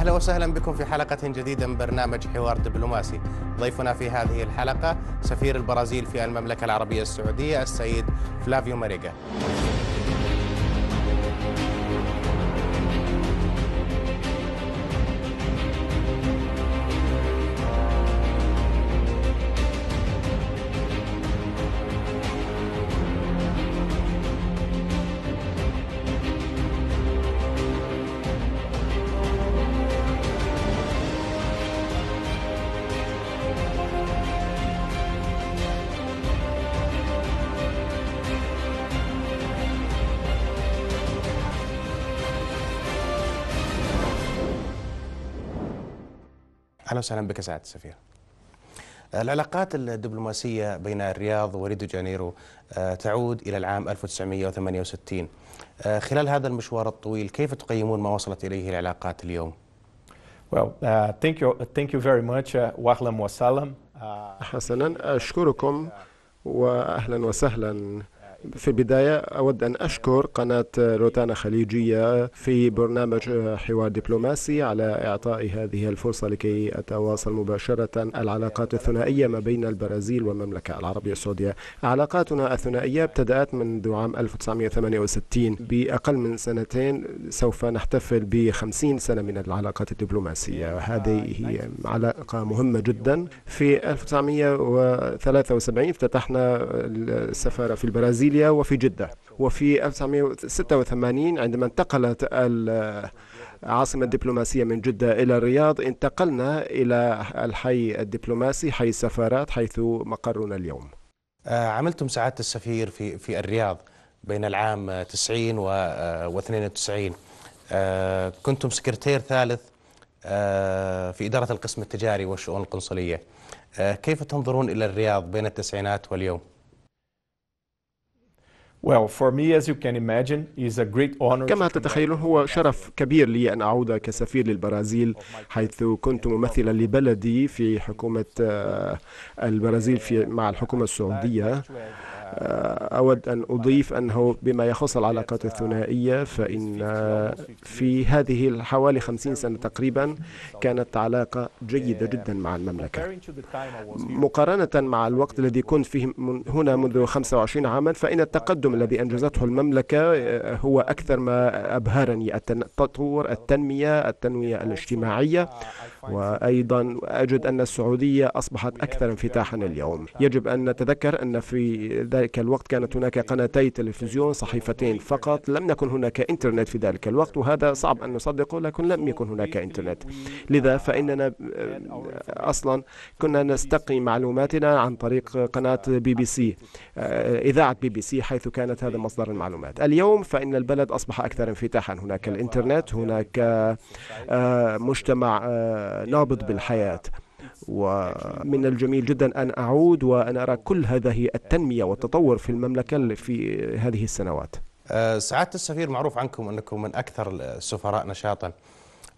أهلا وسهلا بكم في حلقة جديدة من برنامج حوار دبلوماسي. ضيفنا في هذه الحلقة سفير البرازيل في المملكة العربية السعودية السيد فلافيو ماريجا. وسهلا بك سعادة السفير. العلاقات الدبلوماسية بين الرياض وريو جانيرو آه، تعود إلى العام 1968. آه، خلال هذا المشوار الطويل كيف تقيمون ما وصلت إليه العلاقات اليوم؟ Well, uh, thank you, thank you very much, uh, واهلا وسهلا. Uh, حسنا أشكركم وأهلا وسهلا في البداية أود أن أشكر قناة روتانا خليجية في برنامج حوار دبلوماسي على إعطاء هذه الفرصة لكي أتواصل مباشرة. العلاقات الثنائية ما بين البرازيل والمملكة العربية السعودية. علاقاتنا الثنائية ابتدأت منذ عام 1968 بأقل من سنتين سوف نحتفل ب 50 سنة من العلاقات الدبلوماسية. هذه هي علاقة مهمة جدا. في 1973 افتتحنا السفارة في البرازيل. وفي جدة وفي 1986 عندما انتقلت العاصمة الدبلوماسية من جدة إلى الرياض انتقلنا إلى الحي الدبلوماسي حي السفارات حيث مقرنا اليوم آه، عملتم سعاده السفير في في الرياض بين العام 90 و آه، و 92 آه، كنتم سكرتير ثالث آه، في إدارة القسم التجاري والشؤون القنصلية. آه، كيف تنظرون إلى الرياض بين التسعينات واليوم؟ well, for me, as you can imagine, is a great honor. كما تتخيلون. هو شرف كبير لي أن أعود كسفير للبرازيل حيث كنت ممثلا لبلدي في حكومة آه، البرازيل في مع الحكومة السعودية أود أن أضيف أنه بما يخص العلاقات الثنائية فإن في هذه حوالي خمسين سنة تقريبا كانت علاقة جيدة جدا مع المملكة. مقارنة مع الوقت الذي كنت فيه هنا منذ 25 عاما فإن التقدم الذي أنجزته المملكة آه، هو أكثر ما أبهرني التطور التنمية التنمية الاجتماعية. وأيضا أجد أن السعودية أصبحت أكثر انفتاحا اليوم. يجب أن نتذكر أن في ذلك الوقت كانت هناك قناتي تلفزيون صحيفتين فقط. لم نكن هناك إنترنت في ذلك الوقت وهذا صعب أن نصدقه لكن لم يكن هناك إنترنت. لذا فإننا آه، أصلا كنا نستقي معلوماتنا عن طريق قناة بي بي سي آه، إذاعة بي بي سي حيث كانت هذا مصدر المعلومات. اليوم فإن البلد أصبح أكثر انفتاحا. هناك الإنترنت هناك آه، مجتمع نابض بالحياة. ومن الجميل جدا أن أعود وأن أرى كل هذه التنمية والتطور في المملكة في هذه السنوات آه، سعادة السفير معروف عنكم أنكم من أكثر السفراء نشاطا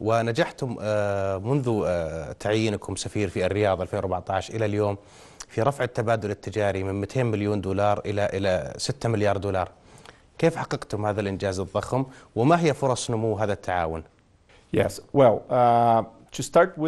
ونجحتم آه، منذ آه، تعيينكم سفير في الرياض 2014 إلى اليوم في رفع التبادل التجاري من 200 مليون دولار إلى إلى 6 مليار دولار كيف حققتم هذا الإنجاز الضخم وما هي فرص نمو هذا التعاون؟ yes. Well, uh.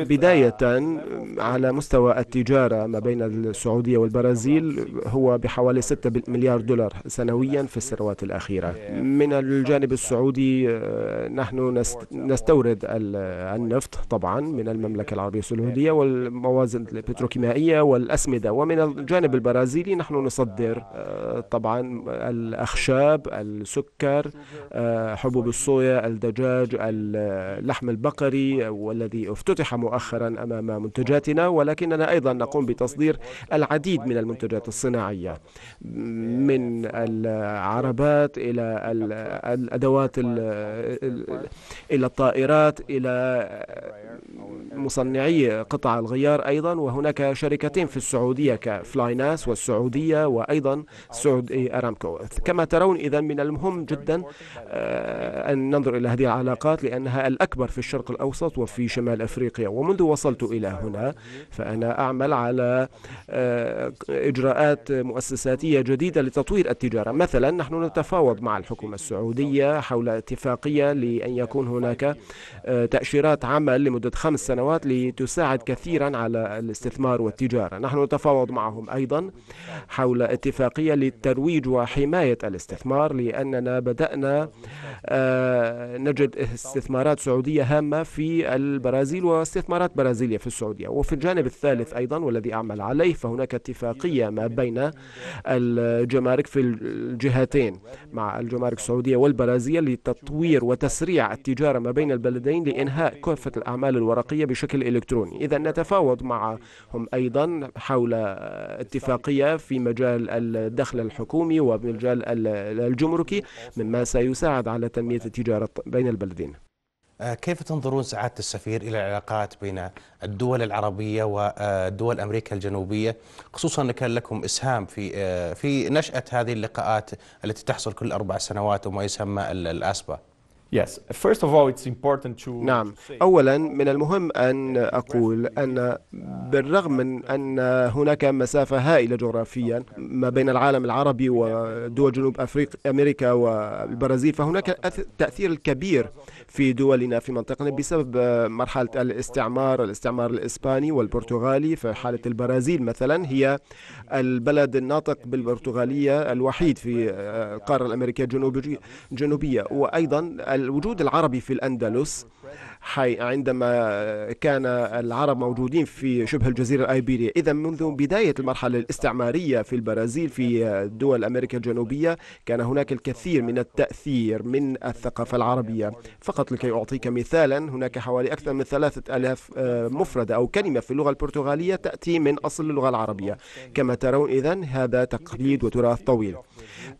بداية uh, على مستوى التجارة ما بين السعودية والبرازيل هو بحوالي 6 مليار دولار سنويا في السنوات الأخيرة. من الجانب السعودي آه، نحن نست- نستورد ال- النفط طبعا من المملكة العربية السعودية والموازن البتروكيمائية والأسمدة. ومن الجانب البرازيلي نحن نصدر آه، طبعا الأخشاب السكر حبوب الصويا الدجاج اللحم البقري والذي افتتح مؤخرا أمام منتجاتنا ولكننا أيضا نقوم بتصدير العديد من المنتجات الصناعية من العربات إلى ال- الأدوات ال- ال- إلى الطائرات إلى مصنعي قطع الغيار أيضا وهناك شركتين في السعودية كفلايناس والسعودية وأيضا سعود أرامكو. كما ترون اذا من المهم جدا آه، أن ننظر إلى هذه العلاقات لأنها الأكبر في الشرق الأوسط وفي شمال أفريقيا. ومنذ وصلت إلى هنا فأنا أعمل على إجراءات مؤسساتية جديدة لتطوير التجارة. مثلا نحن نتفاوض مع الحكومة السعودية حول اتفاقية لأن يكون هناك تأشيرات عمل لمدة خمس سنوات لتساعد كثيرا على الاستثمار والتجارة. نحن نتفاوض معهم أيضا حول اتفاقية للترويج وحماية الاستثمار لأننا بدأنا آه، نجد استثمارات سعودية هامة في البرازيل واستثمارات برازيلية في السعودية. وفي الجانب الثالث أيضا والذي أعمل عليه فهناك اتفاقية ما بين الجمارك في الجهتين مع الجمارك السعودية والبرازيلية لتطوير وتسريع التجارة ما بين البلدين لإنهاء كافة الأعمال الورقية بشكل إلكتروني. إذا نتفاوض معهم أيضا حول اتفاقية في مجال الدخل الحكومي ومجال الجمركي مما سيساعد على تنمية التجارة بين البلدين. كيف تنظرون سعادة السفير إلى العلاقات بين الدول العربية ودول أمريكا الجنوبية؟ خصوصا أن كان لكم إسهام في آه، في نشأة هذه اللقاءات التي تحصل كل أربع سنوات وما يسمى الأسبا Yes. First of all, it's important to نعم. أولا من المهم أن أقول أن بالرغم من أن هناك مسافة هائلة جغرافيا ما بين العالم العربي ودول جنوب أفريقيا أمريكا والبرازيل فهناك تأثير الكبير في دولنا في منطقتنا بسبب مرحلة الاستعمار الاستعمار الإسباني والبرتغالي. في حالة البرازيل مثلا هي البلد الناطق بالبرتغالية الوحيد في القارة الأمريكية الجنوبية وأيضا الوجود العربي في الأندلس حي عندما كان العرب موجودين في شبه الجزيرة الأيبيرية. إذا منذ بداية المرحلة الاستعمارية في البرازيل في دول أمريكا الجنوبية كان هناك الكثير من التأثير من الثقافة العربية. فقط لكي أعطيك مثالا هناك حوالي أكثر من ثلاثة ألاف آه، مفردة أو كلمة في اللغة البرتغالية تأتي من أصل اللغة العربية. كما ترون إذا هذا تقليد وتراث طويل.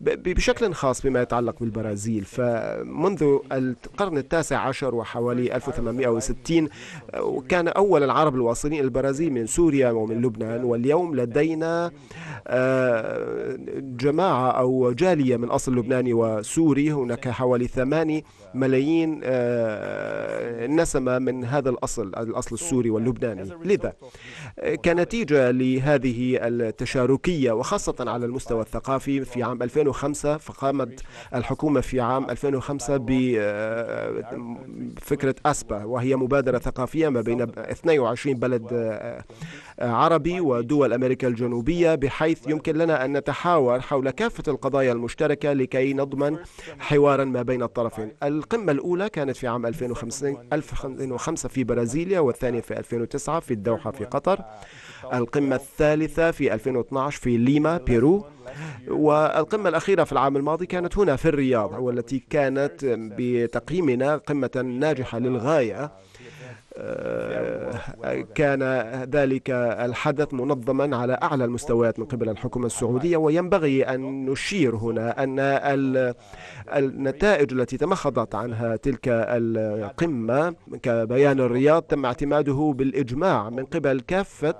بشكل خاص بما يتعلق بالبرازيل فمنذ القرن التاسع عشر وحوالي 1860 كان أول العرب الواصلين إلى البرازيل من سوريا ومن لبنان واليوم لدينا آه، جماعة أو جالية من أصل لبناني وسوري هناك حوالي ثماني ملايين آه، نسمة من هذا الأصل الأصل السوري واللبناني. لذا كنتيجة لهذه التشاركية وخاصة على المستوى الثقافي في عام 2005 فقامت الحكومة في عام 2005 بفكرة أسبا وهي مبادرة ثقافية ما بين 22 بلد آه، عربي ودول أمريكا الجنوبية بحيث يمكن لنا أن نتحاور حول كافة القضايا المشتركة لكي نضمن حوارا ما بين الطرفين. القمة الأولى كانت في عام 2005 في برازيليا والثانية في 2009 في الدوحة في قطر. القمة الثالثة في 2012 في ليما بيرو. والقمة الأخيرة في العام الماضي كانت هنا في الرياض والتي كانت بتقييمنا قمة ناجحة للغاية. كان ذلك الحدث منظما على أعلى المستويات من قبل الحكومة السعودية وينبغي أن نشير هنا أن النتائج التي تمخضت عنها تلك القمة كبيان الرياض تم اعتماده بالإجماع من قبل كافة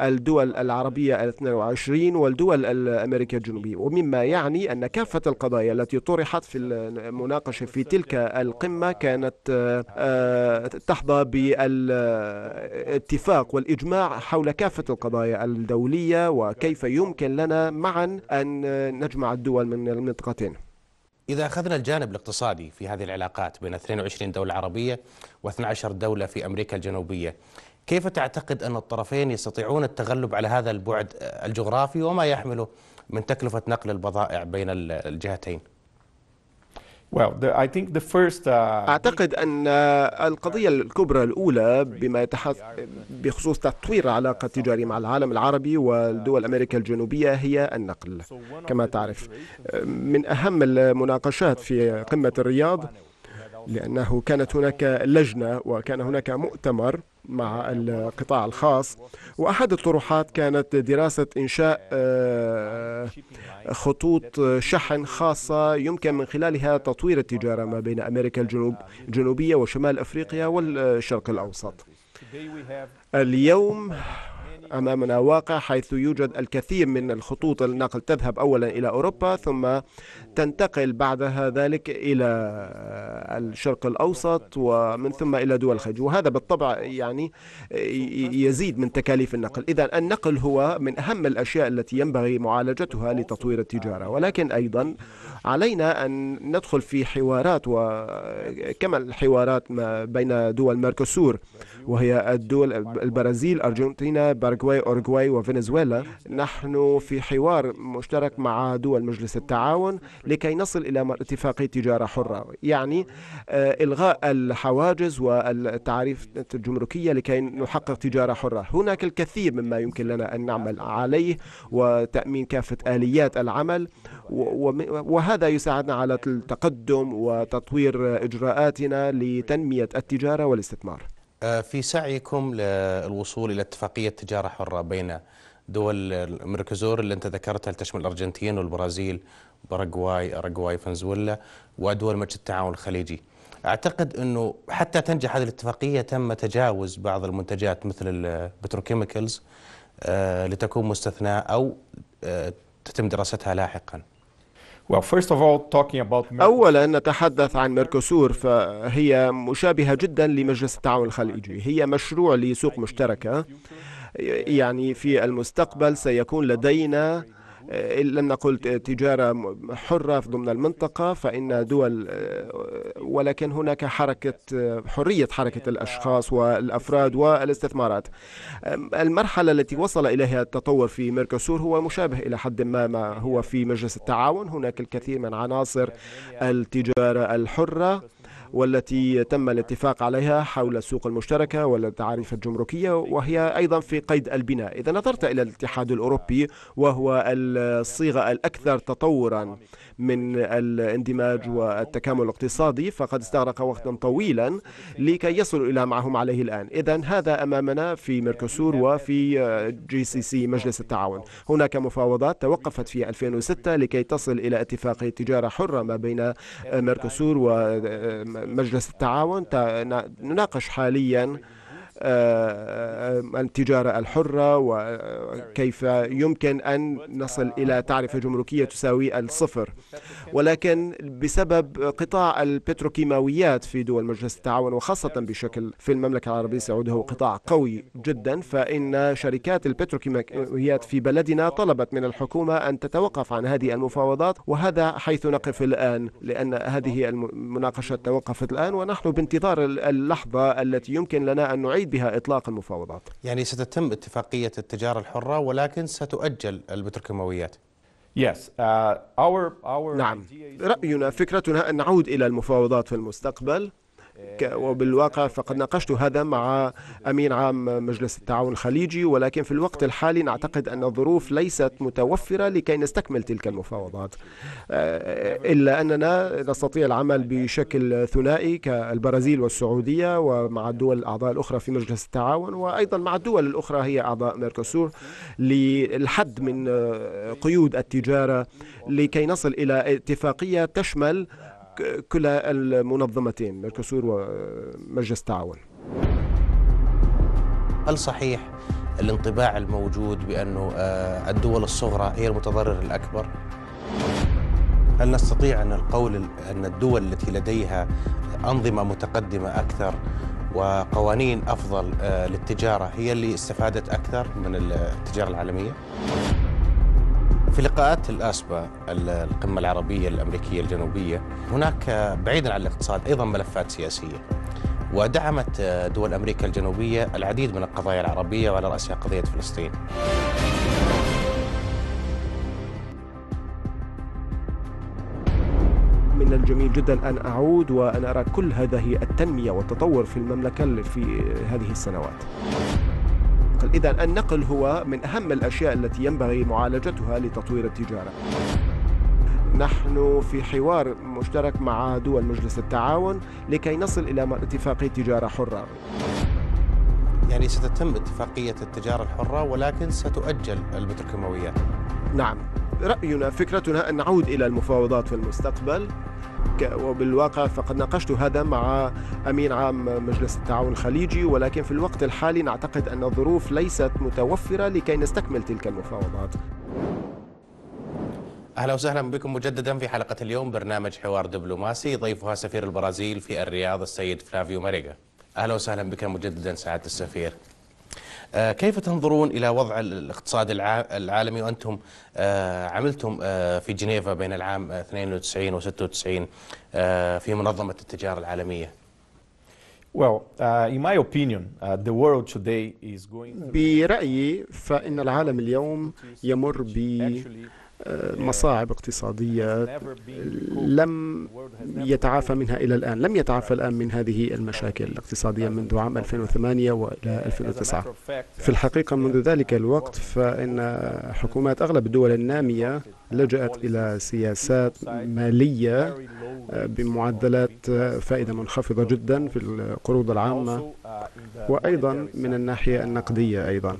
الدول العربية ال 22 والدول الأمريكية الجنوبية. ومما يعني أن كافة القضايا التي طرحت في المناقشة في تلك القمة كانت آه، تحظى بالاتفاق والإجماع حول كافة القضايا الدولية وكيف يمكن لنا معا أن نجمع الدول من المنطقتين إذا أخذنا الجانب الاقتصادي في هذه العلاقات بين 22 دولة عربية و12 دولة في أمريكا الجنوبية كيف تعتقد أن الطرفين يستطيعون التغلب على هذا البعد الجغرافي وما يحمله من تكلفة نقل البضائع بين الجهتين؟ Uh, أعتقد أن القضية الكبرى الأولى بما يتحدث بخصوص تطوير العلاقة التجارية مع العالم العربي والدول أمريكا الجنوبية هي النقل. كما تعرف من أهم المناقشات في قمة الرياض لأنه كانت هناك لجنة وكان هناك مؤتمر مع القطاع الخاص. وأحد الطروحات كانت دراسة إنشاء آه، خطوط شحن خاصة يمكن من خلالها تطوير التجارة ما بين أمريكا الجنوب الجنوبية وشمال أفريقيا والشرق الأوسط. اليوم أمامنا واقع حيث يوجد الكثير من الخطوط النقل تذهب أولا إلى أوروبا ثم تنتقل بعد ذلك إلى الشرق الأوسط ومن ثم إلى دول الخليج. وهذا بالطبع يعني يزيد من تكاليف النقل. إذا النقل هو من أهم الأشياء التي ينبغي معالجتها لتطوير التجارة. ولكن أيضا علينا أن ندخل في حوارات وكما الحوارات ما بين دول ميركوسور. وهي الدول البرازيل أرجنتينا باراغواي أورغواي وفنزويلا. نحن في حوار مشترك مع دول مجلس التعاون لكي نصل إلى اتفاقية تجارة حرة. يعني آه، إلغاء الحواجز والتعريف الجمركية لكي نحقق تجارة حرة. هناك الكثير مما يمكن لنا أن نعمل عليه وتأمين كافة آليات العمل وهذا يساعدنا على التقدم وتطوير إجراءاتنا لتنمية التجارة والاستثمار. في سعيكم للوصول إلى اتفاقية تجارة حرة بين دول الميركوزور اللي أنت ذكرتها تشمل الأرجنتين والبرازيل باراغواي أراغواي فنزويلا ودول مجلس التعاون الخليجي. أعتقد أنه حتى تنجح هذه الاتفاقية تم تجاوز بعض المنتجات مثل ال petrochemicals آه، لتكون مستثناة أو آه، تتم دراستها لاحقاً. أولا نتحدث عن ميركوسور فهي مشابهة جدا لمجلس التعاون الخليجي. هي مشروع لسوق مشتركة يعني في المستقبل سيكون لدينا لن نقول تجارة حرة ضمن المنطقة فإن دول ولكن هناك حركة حرية حركة الأشخاص والأفراد والاستثمارات. المرحلة التي وصل إليها التطور في ميركوسور هو مشابه إلى حد ما ما هو في مجلس التعاون. هناك الكثير من عناصر التجارة الحرة والتي تم الاتفاق عليها حول السوق المشتركة والتعاريف الجمركية وهي أيضا في قيد البناء. إذا نظرت إلى الاتحاد الأوروبي وهو الصيغة الأكثر تطورا من الاندماج والتكامل الاقتصادي فقد استغرق وقتا طويلا لكي يصلوا إلى ما هم عليه الآن. إذا هذا أمامنا في ميركوسور وفي GCC مجلس التعاون. هناك مفاوضات توقفت في 2006 لكي تصل إلى اتفاقية تجارة حرة ما بين ميركوسور ومجلس التعاون نناقش حاليا التجارة الحرة وكيف يمكن أن نصل إلى تعرفة جمركية تساوي الصفر. ولكن بسبب قطاع البتروكيماويات في دول مجلس التعاون وخاصة بشكل في المملكة العربية السعودية هو قطاع قوي جدا فإن شركات البتروكيماويات في بلدنا طلبت من الحكومة أن تتوقف عن هذه المفاوضات وهذا حيث نقف الآن لأن هذه المناقشة توقفت الآن ونحن بانتظار اللحظة التي يمكن لنا أن نعيد بها إطلاق المفاوضات. يعني ستتم اتفاقية التجارة الحرة ولكن ستؤجل البتروكيماويات. Yes, uh, our, our نعم. رأينا فكرتنا أن نعود إلى المفاوضات في المستقبل. وبالواقع فقد ناقشت هذا مع أمين عام مجلس التعاون الخليجي ولكن في الوقت الحالي نعتقد أن الظروف ليست متوفرة لكي نستكمل تلك المفاوضات. آه، إلا أننا نستطيع العمل بشكل ثنائي كالبرازيل والسعودية ومع الدول الأعضاء الأخرى في مجلس التعاون وأيضا مع الدول الأخرى هي أعضاء ميركوسور للحد من قيود التجارة لكي نصل إلى اتفاقية تشمل كلا المنظمتين ميركوسور ومجلس التعاون هل صحيح الانطباع الموجود بأنه آه، الدول الصغرى هي المتضرر الأكبر؟ هل نستطيع أن القول أن الدول التي لديها أنظمة متقدمة أكثر وقوانين أفضل آه، للتجارة هي اللي استفادت أكثر من التجارة العالمية؟ في لقاءات الآسبا القمة العربية الأمريكية الجنوبية هناك بعيدا عن الاقتصاد أيضا ملفات سياسية ودعمت دول أمريكا الجنوبية العديد من القضايا العربية وعلى رأسها قضية فلسطين. من الجميل جدا أن أعود وأن أرى كل هذه التنمية والتطور في المملكة في هذه السنوات. النقل. إذا النقل هو من أهم الأشياء التي ينبغي معالجتها لتطوير التجارة. نحن في حوار مشترك مع دول مجلس التعاون لكي نصل إلى اتفاقية تجارة حرة. يعني ستتم اتفاقية التجارة الحرة ولكن ستؤجل البتروكيماويات. نعم. رأينا فكرتنا أن نعود إلى المفاوضات في المستقبل وبالواقع فقد ناقشت هذا مع أمين عام مجلس التعاون الخليجي ولكن في الوقت الحالي نعتقد أن الظروف ليست متوفرة لكي نستكمل تلك المفاوضات أهلا وسهلا بكم مجددا في حلقة اليوم برنامج حوار دبلوماسي ضيفها سفير البرازيل في الرياض السيد فلافيو ماريغا. أهلا وسهلا بك مجددا سعادة السفير. آه، كيف تنظرون إلى وضع الاقتصاد العالمي وأنتم آه، عملتم آه، في جنيفا بين العام 92 و 96 في منظمة التجارة العالمية؟ Well, uh, in my opinion, uh, the world today is going. برأيي فإن العالم اليوم يمر ب مصاعب اقتصادية لم يتعافى منها إلى الآن لم يتعافى الآن من هذه المشاكل الاقتصادية منذ عام 2008 وإلى 2009 في الحقيقة منذ ذلك الوقت فإن حكومات أغلب الدول النامية لجأت إلى سياسات مالية بمعدلات فائدة منخفضة جدا في القروض العامة وأيضا من الناحية النقدية أيضا.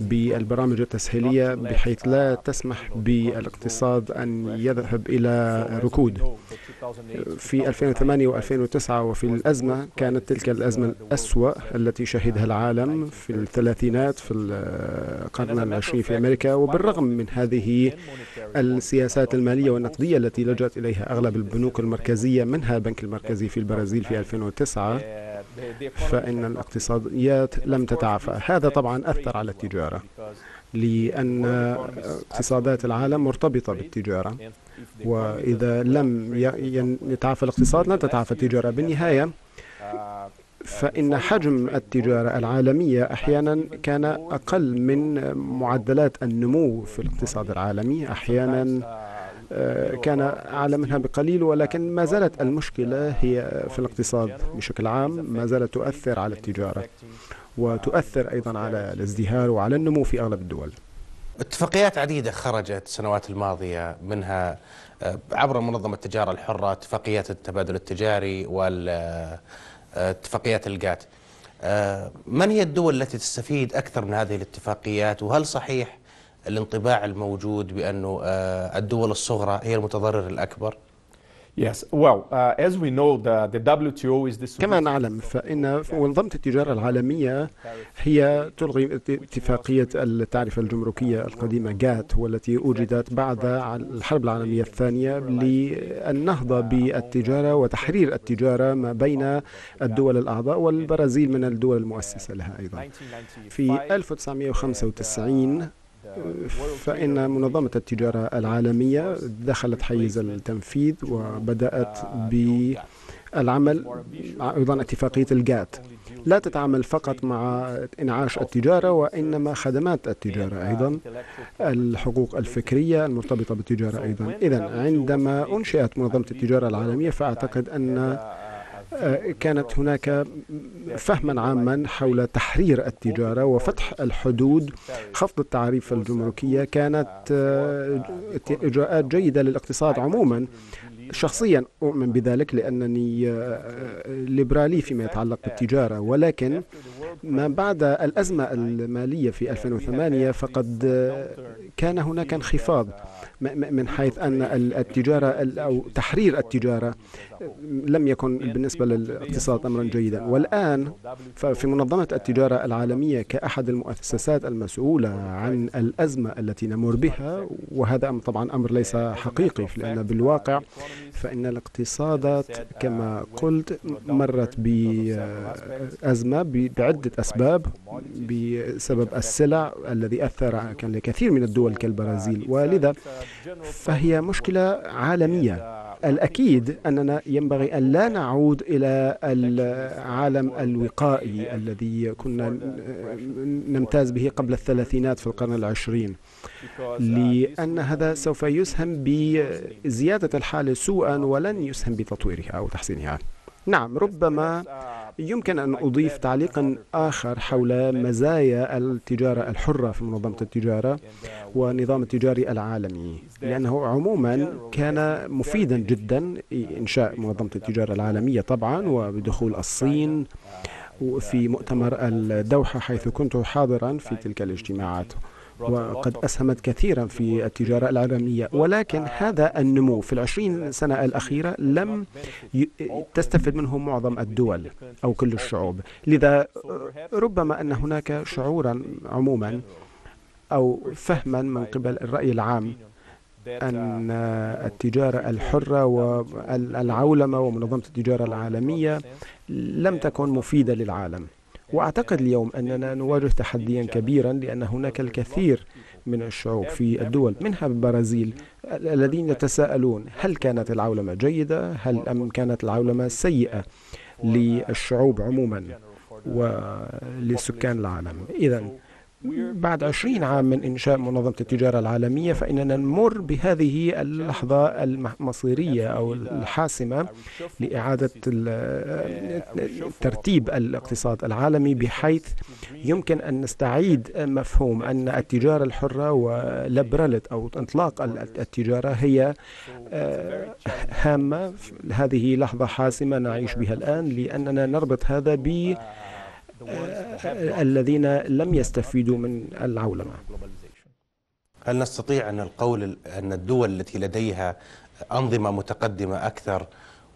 بالبرامج التسهيلية بحيث لا تسمح بالاقتصاد أن يذهب إلى ركود. في 2008 و2009 وفي الأزمة كانت تلك الأزمة الأسوأ التي شهدها العالم في الثلاثينات في القرن العشرين في أمريكا وبالرغم من هذه السياسات المالية والنقدية التي لجأت إليها أغلب البنوك المركزية منها البنك المركزي في البرازيل في 2009 فإن الاقتصاديات لم تتعافى. هذا طبعا أثر على التجارة لأن اقتصادات العالم مرتبطة بالتجارة وإذا لم يتعافى الاقتصاد لن تتعافى التجارة. بالنهاية فإن حجم التجارة العالمية أحيانا كان أقل من معدلات النمو في الاقتصاد العالمي. أحيانا آه، كان أعلى منها بقليل ولكن ما زالت المشكلة هي في الاقتصاد بشكل عام ما زالت تؤثر على التجارة وتؤثر أيضا على الازدهار وعلى النمو في أغلب الدول. اتفاقيات عديدة خرجت السنوات الماضية منها آه، عبر منظمة التجارة الحرة اتفاقيات التبادل التجاري والاتفاقيات الجات. آه، من هي الدول التي تستفيد أكثر من هذه الاتفاقيات؟ وهل صحيح الانطباع الموجود بأنه آه، الدول الصغرى هي المتضرر الأكبر؟ كما نعلم فإن منظمة التجارة العالمية هي تلغي اتفاقية التعرفة الجمركية القديمة جات والتي وجدت بعد الحرب العالمية الثانية للنهضة بالتجارة وتحرير التجارة ما بين الدول الأعضاء والبرازيل من الدول المؤسسة لها أيضا. في 1995 فإن منظمة التجارة العالمية دخلت حيز التنفيذ وبدأت بالعمل أيضا اتفاقية الجات. لا تتعامل فقط مع إنعاش التجارة وإنما خدمات التجارة أيضا. الحقوق الفكرية المرتبطة بالتجارة أيضا. اذا عندما أنشئت منظمة التجارة العالمية فأعتقد أن كانت هناك فهما عاما حول تحرير التجارة وفتح الحدود خفض التعريف الجمركية كانت آه، إجراءات جيدة للاقتصاد عموما. شخصيا أؤمن بذلك لأنني آه، ليبرالي فيما يتعلق بالتجارة ولكن ما بعد الأزمة المالية في 2008 فقد آه، كان هناك انخفاض من حيث أن التجارة أو تحرير التجارة لم يكن بالنسبة للاقتصاد أمرا جيدا. والآن ففي منظمة التجارة العالمية كأحد المؤسسات المسؤولة عن الأزمة التي نمر بها وهذا طبعا أمر ليس حقيقي لأن بالواقع فإن الاقتصادات كما قلت مرت بأزمة بعدة أسباب بسبب السلع الذي أثر كان لكثير من الدول كالبرازيل. ولذا فهي مشكلة عالمية. الأكيد أننا ينبغي أن لا نعود إلى العالم الوقائي الذي كنا نمتاز به قبل الثلاثينات في القرن العشرين. لأن هذا سوف يسهم بزيادة الحالة سوءا ولن يسهم بتطويرها أو تحسينها. نعم ربما يمكن أن أضيف تعليقا آخر حول مزايا التجارة الحرة في منظمة التجارة والنظام التجاري العالمي لأنه عموما كان مفيدا جدا إنشاء منظمة التجارة العالمية طبعا وبدخول الصين في مؤتمر الدوحة حيث كنت حاضرا في تلك الاجتماعات. وقد أسهمت كثيرا في التجارة العالمية. ولكن هذا النمو في العشرين سنة الأخيرة لم تستفد منه معظم الدول أو كل الشعوب. لذا ربما أن هناك شعورا عموما أو فهما من قبل الرأي العام أن التجارة الحرة والعولمة ومنظمة التجارة العالمية لم تكن مفيدة للعالم. وأعتقد اليوم أننا نواجه تحديا كبيرا لأن هناك الكثير من الشعوب في الدول منها البرازيل الذين يتساءلون هل كانت العولمة جيدة؟ هل أم كانت العولمة سيئة للشعوب عموما ولسكان العالم؟ إذا بعد عشرين عام من إنشاء منظمة التجارة العالمية فإننا نمر بهذه اللحظة المصيرية أو الحاسمة لإعادة ترتيب الاقتصاد العالمي بحيث يمكن أن نستعيد مفهوم أن التجارة الحرة ولبرلت أو إطلاق التجارة هي آه، هامة. هذه لحظة حاسمة نعيش بها الآن لأننا نربط هذا ب آه، الذين لم يستفيدوا من العولمة. هل نستطيع أن القول أن الدول التي لديها أنظمة متقدمة أكثر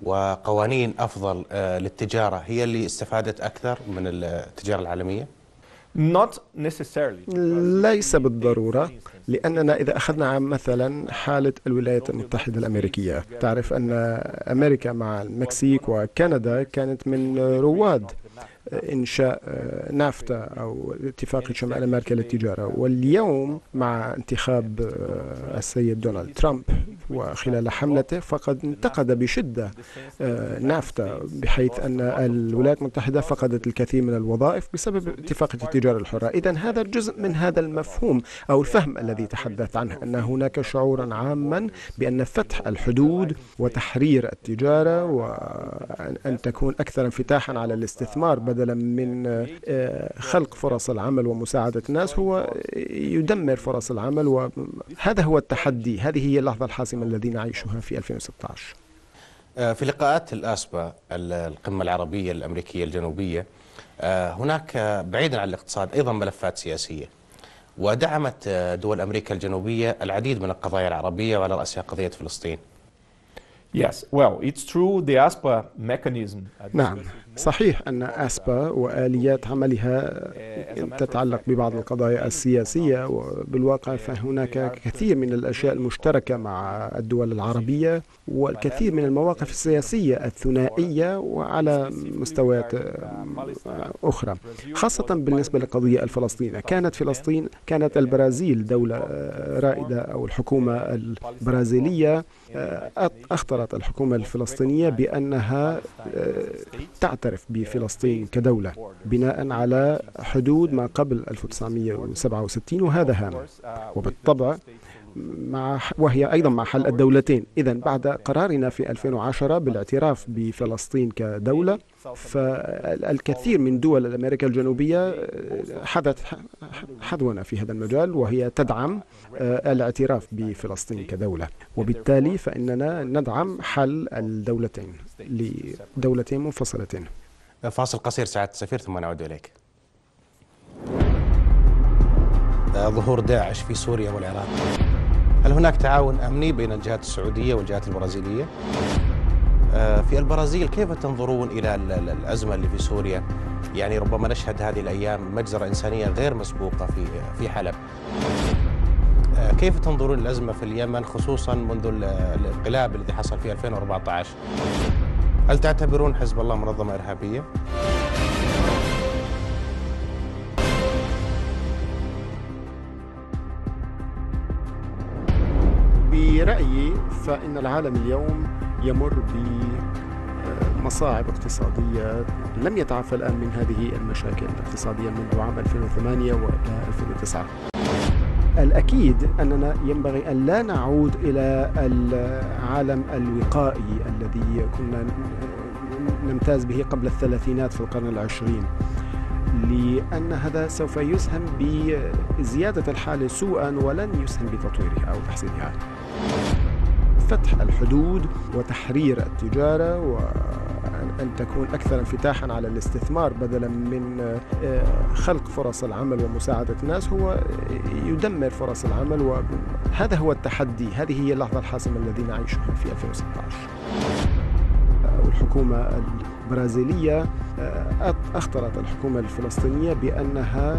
وقوانين أفضل آه، للتجارة هي اللي استفادت أكثر من التجارة العالمية؟ ليس بالضرورة لأننا إذا أخذنا مثلا حالة الولايات المتحدة الأمريكية. تعرف أن أمريكا مع المكسيك وكندا كانت من رواد إنشاء آه، نافتا أو اتفاق شمال أمريكا للتجارة. واليوم مع انتخاب آه، السيد دونالد ترامب. وخلال حملته فقد انتقد بشدة آه، نافتا بحيث أن الولايات المتحدة فقدت الكثير من الوظائف بسبب اتفاقية التجارة الحرة. إذا هذا جزء من هذا المفهوم أو الفهم الذي تحدث عنه أن هناك شعورا عاما بأن فتح الحدود وتحرير التجارة وأن تكون أكثر انفتاحا على الاستثمار بدلا من آه، خلق فرص العمل ومساعدة الناس هو يدمر فرص العمل وهذا هو التحدي. هذه هي اللحظة الحاسمة. الذي نعيشها في 2016 آه، في لقاءات الأسبا القمة العربية الأمريكية الجنوبية آه، هناك بعيدا عن الاقتصاد أيضا ملفات سياسية ودعمت دول أمريكا الجنوبية العديد من القضايا العربية وعلى رأسها قضية فلسطين. Yes, well, it's true the ASPA mechanism. نعم. صحيح أن أسبا وآليات عملها تتعلق ببعض القضايا السياسية وبالواقع فهناك كثير من الأشياء المشتركة مع الدول العربية والكثير من المواقف السياسية الثنائية وعلى مستويات أخرى خاصة بالنسبة للقضية الفلسطينية كانت فلسطين كانت البرازيل دولة رائدة أو الحكومة البرازيلية. أخطرت الحكومة الفلسطينية بأنها تعترف بفلسطين كدولة بناء على حدود ما قبل 1967 وهذا هام. وبالطبع مع وهي أيضا مع حل الدولتين. إذا بعد قرارنا في 2010 بالاعتراف بفلسطين كدولة فالكثير من دول أمريكا الجنوبية حدث حذونا في هذا المجال وهي تدعم آه، الاعتراف بفلسطين كدولة. وبالتالي فإننا ندعم حل الدولتين لدولتين منفصلتين. فاصل قصير سعادة السفير ثم نعود إليك. آه، ظهور داعش في سوريا والعراق هل هناك تعاون أمني بين الجهات السعودية والجهات البرازيلية؟ آه، في البرازيل كيف تنظرون إلى الأزمة اللي في سوريا؟ يعني ربما نشهد هذه الأيام مجزرة إنسانية غير مسبوقة في في حلب. آه، كيف تنظرون الأزمة في اليمن خصوصا منذ الانقلاب الذي حصل في 2014 هل تعتبرون حزب الله منظمة إرهابية؟ فإن العالم اليوم يمر بمصاعب اقتصادية لم يتعافى الآن من هذه المشاكل الاقتصادية منذ عام 2008 و 2009 الأكيد أننا ينبغي أن لا نعود إلى العالم الوقائي الذي كنا نمتاز به قبل الثلاثينات في القرن العشرين. لأن هذا سوف يسهم بزيادة الحالة سوءا ولن يسهم بتطويرها أو تحسينها. فتح الحدود وتحرير التجارة أن تكون أكثر انفتاحا على الاستثمار بدلا من آه، خلق فرص العمل ومساعدة الناس. هو يدمر فرص العمل وهذا هو التحدي. هذه هي اللحظة الحاسمة الذي نعيشها في 2016 الحكومة البرازيلية آه، أخطرت الحكومة الفلسطينية بأنها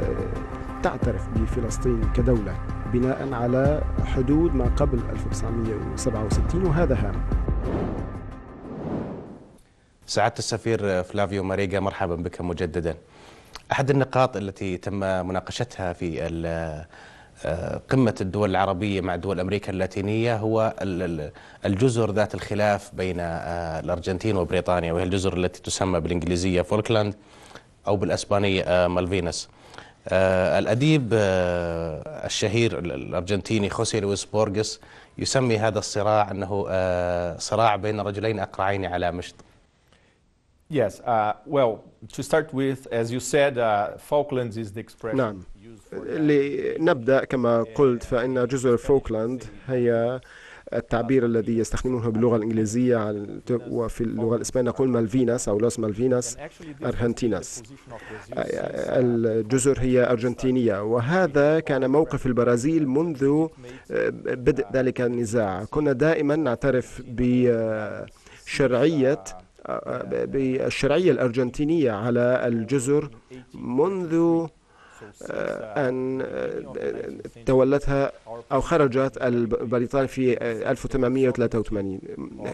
آه، تعترف بفلسطين كدولة. بناء على حدود ما قبل 1967 وهذا هام. سعادة السفير فلافيو ماريغا مرحبا بك مجددا. أحد النقاط التي تم مناقشتها في قمة الدول العربية مع دول أمريكا اللاتينية هو الجزر ذات الخلاف بين آه، الأرجنتين وبريطانيا وهي الجزر التي تسمى بالإنجليزية فولكلاند أو بالأسبانية آه، مالفينس. الأديب الشهير الأرجنتيني خوسي لويس بورغس يسمي هذا الصراع أنه صراع بين رجلين أقرعين على مشط Yes, uh, well, to start with, as you said, uh, Falklands is the expression. نعم. لنبدأ كما قلت فإن جزر فوكلاند هي التعبير الذي يستخدمونه باللغة الإنجليزية وفي اللغة الإسبانية نقول مالفيناس أو لوس مالفيناس أرجنتيناس. الجزر هي أرجنتينية وهذا كان موقف البرازيل منذ بدء ذلك النزاع. كنا دائما نعترف بشرعية بالشرعية الأرجنتينية على الجزر منذ أن تولتها أو خرجت بريطانيا في 1883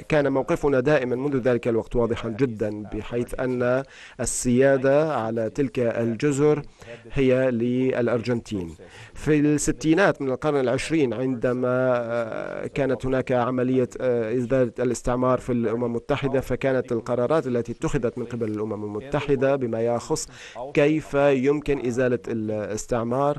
كان موقفنا دائما منذ ذلك الوقت واضحا جدا بحيث أن السيادة على تلك الجزر هي للأرجنتين. في الستينات من القرن العشرين عندما كانت هناك عملية إزالة الاستعمار في الأمم المتحدة فكانت القرارات التي اتخذت من قبل الأمم المتحدة بما يخص كيف يمكن إزالة الاستعمار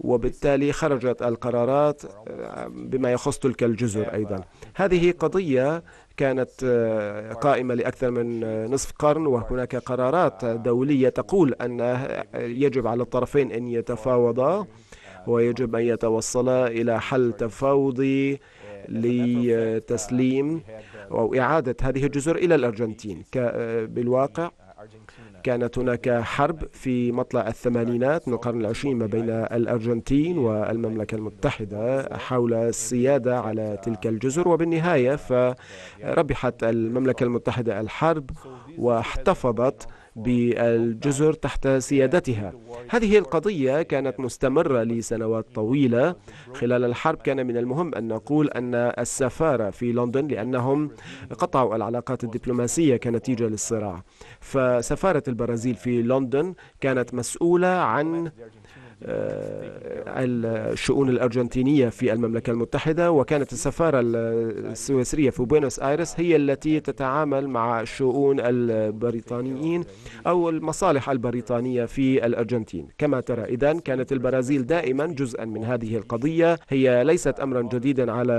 وبالتالي خرجت القرارات آه، بما يخص تلك الجزر أيضا. هذه قضية كانت آه، قائمة لأكثر من آه، نصف قرن وهناك قرارات دولية تقول أن يجب على الطرفين أن يتفاوضا ويجب أن يتوصلا إلى حل تفاوضي لتسليم أو إعادة هذه الجزر إلى الأرجنتين. بالواقع كانت هناك حرب في مطلع الثمانينات من القرن العشرين ما بين الأرجنتين والمملكة المتحدة حول السيادة على تلك الجزر. وبالنهاية فربحت المملكة المتحدة الحرب واحتفظت بالجزر تحت سيادتها. هذه القضية كانت مستمرة لسنوات طويلة. خلال الحرب كان من المهم أن نقول أن السفارة في لندن لأنهم قطعوا العلاقات الدبلوماسية كنتيجة للصراع. فسفارة البرازيل في لندن كانت مسؤولة عن الشؤون الأرجنتينية في المملكة المتحدة وكانت السفارة السويسرية في بوينوس آيرس هي التي تتعامل مع شؤون البريطانيين أو المصالح البريطانية في الأرجنتين. كما ترى إذا كانت البرازيل دائما جزءا من هذه القضية. هي ليست أمرا جديدا على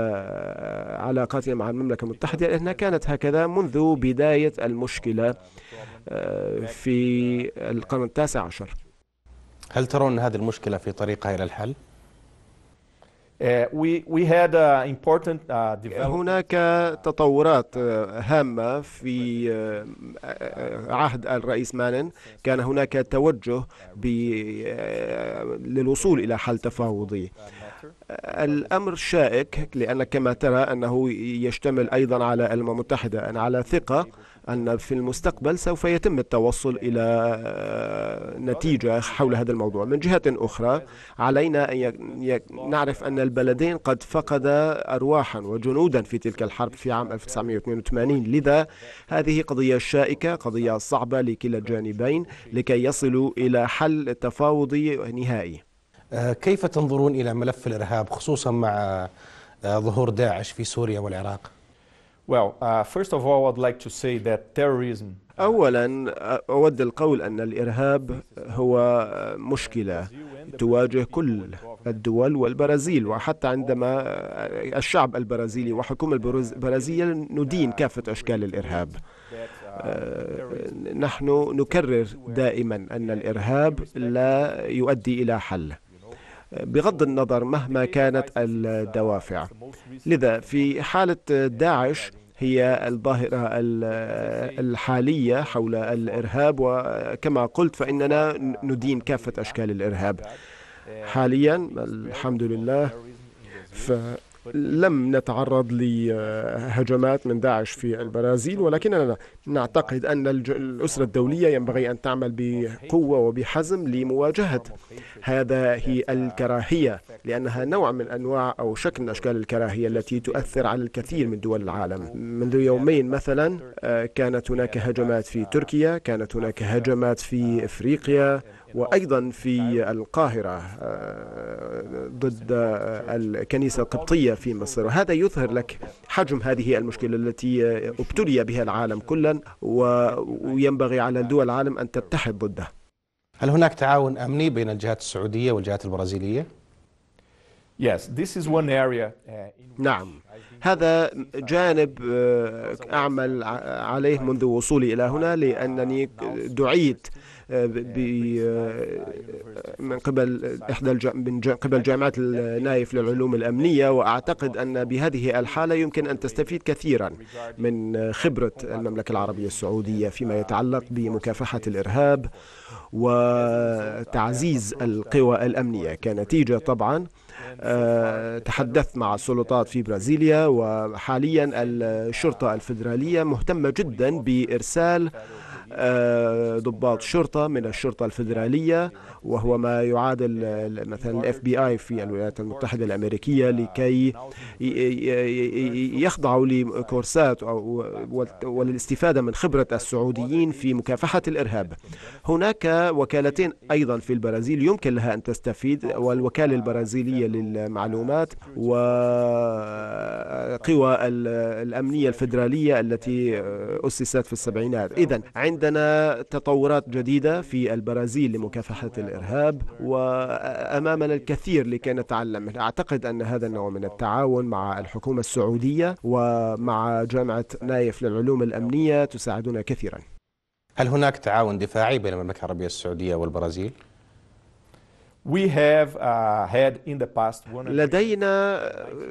علاقاتنا مع المملكة المتحدة لأنها كانت هكذا منذ بداية المشكلة آه، في القرن التاسع عشر. هل ترون أن هذه المشكلة في طريقها إلى الحل؟ Uh, uh, هناك تطورات uh, هامة في عهد الرئيس مانن. كان هناك توجه للوصول إلى حل تفاوضي. الأمر شائك لأن كما ترى أنه يشتمل أيضا على الأمم المتحدة أنا على ثقة أن في المستقبل سوف يتم التوصل إلى آه، نتيجة حول هذا الموضوع. من جهة أخرى علينا أن نعرف أن البلدين قد فقدا أرواحا وجنودا في تلك الحرب في عام 1982 لذا هذه قضية شائكة قضية صعبة لكلا الجانبين لكي يصلوا إلى حل تفاوضي نهائي. كيف تنظرون إلى ملف الإرهاب خصوصا مع آه، ظهور داعش في سوريا والعراق؟ Well, uh, first of all, I'd like to say that terrorism أولا أود القول أن الإرهاب هو مشكلة تواجه كل الدول والبرازيل وحتى عندما الشعب البرازيلي وحكومة البرازيلية ندين كافة أشكال الإرهاب آه، نحن نكرر دائما أن الإرهاب لا يؤدي إلى حل بغض النظر مهما كانت الدوافع. لذا في حالة داعش هي الظاهرة الحالية حول الإرهاب وكما قلت فإننا ندين كافة أشكال الإرهاب. حاليا الحمد لله. لم نتعرض لهجمات من داعش في البرازيل ولكننا نعتقد أن الأسرة الدولية ينبغي أن تعمل بقوة وبحزم لمواجهة هذه الكراهية لأنها نوع من أنواع أو شكل من أشكال الكراهية التي تؤثر على الكثير من دول العالم. منذ يومين مثلا كانت هناك هجمات في تركيا كانت هناك هجمات في إفريقيا وأيضا في القاهرة آه، ضد الكنيسة القبطية في مصر وهذا يظهر لك حجم هذه المشكلة التي ابتلي بها العالم كلا وينبغي على دول العالم أن تتحد ضده هل هناك تعاون أمني بين الجهات السعودية والجهات البرازيلية؟ Yes, this is one area. Uh, نعم هذا جانب آه، أعمل عليه منذ وصولي إلى هنا لأنني دعيت آه، آه، من قبل إحدى من قبل جامعة النايف للعلوم الأمنية وأعتقد أن بهذه الحالة يمكن أن تستفيد كثيرا من خبرة المملكة العربية السعودية فيما يتعلق بمكافحة الإرهاب وتعزيز القوى الأمنية. كنتيجة طبعا آه، تحدثت مع السلطات في برازيليا وحاليا الشرطة الفيدرالية مهتمة جدا بإرسال آه، ضباط شرطة من الشرطة الفيدرالية وهو ما يعادل مثلا الإف بي آي في الولايات المتحدة الأمريكية لكي يخضعوا لكورسات وللاستفادة من خبرة السعوديين في مكافحة الإرهاب. هناك وكالتين أيضا في البرازيل يمكن لها أن تستفيد والوكالة البرازيلية للمعلومات وقوى الأمنية الفيدرالية التي أسست في السبعينات. إذا عندنا تطورات جديدة في البرازيل لمكافحة الإرهاب وأمامنا الكثير لكي نتعلم أعتقد أن هذا النوع من التعاون مع الحكومة السعودية ومع جامعة نايف للعلوم الأمنية تساعدنا كثيرا هل هناك تعاون دفاعي بين المملكة العربية السعودية والبرازيل؟ We have uh, had in the past one لدينا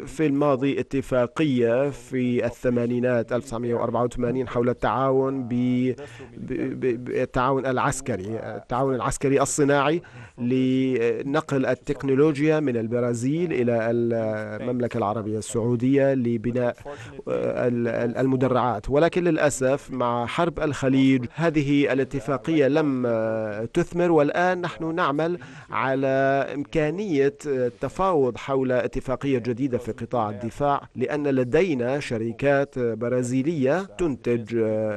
في الماضي اتفاقية في الثمانينات 1984 حول التعاون بالتعاون العسكري التعاون العسكري الصناعي لنقل التكنولوجيا من البرازيل إلى المملكة العربية السعودية لبناء المدرعات. ولكن للأسف مع حرب الخليج هذه الاتفاقية لم تثمر. والآن نحن نعمل على إمكانية التفاوض حول اتفاقية جديدة في قطاع الدفاع لأن لدينا شركات برازيلية تنتج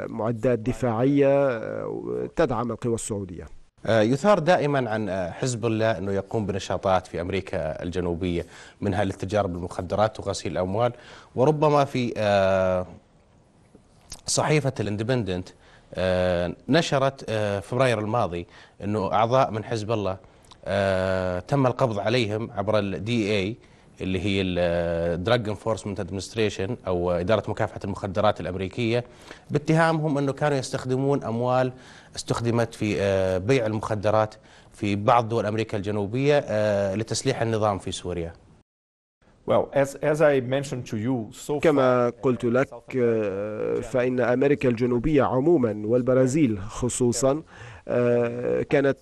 معدات دفاعية تدعم القوى السعودية. يثار دائما عن حزب الله إنه يقوم بنشاطات في أمريكا الجنوبية منها الاتجار بالمخدرات وغسيل الأموال. وربما في آه، صحيفة الإندبندنت آه، نشرت آه، فبراير الماضي إنه أعضاء من حزب الله آه تم القبض عليهم عبر ال DEA اللي هي ال Drug Enforcement Administration أو إدارة مكافحة المخدرات الأمريكية باتهامهم أنه كانوا يستخدمون أموال استخدمت في آه بيع المخدرات في بعض دول أمريكا الجنوبية آه لتسليح النظام في سوريا. كما قلت لك آه، فإن أمريكا الجنوبية عموما والبرازيل خصوصا آه، كانت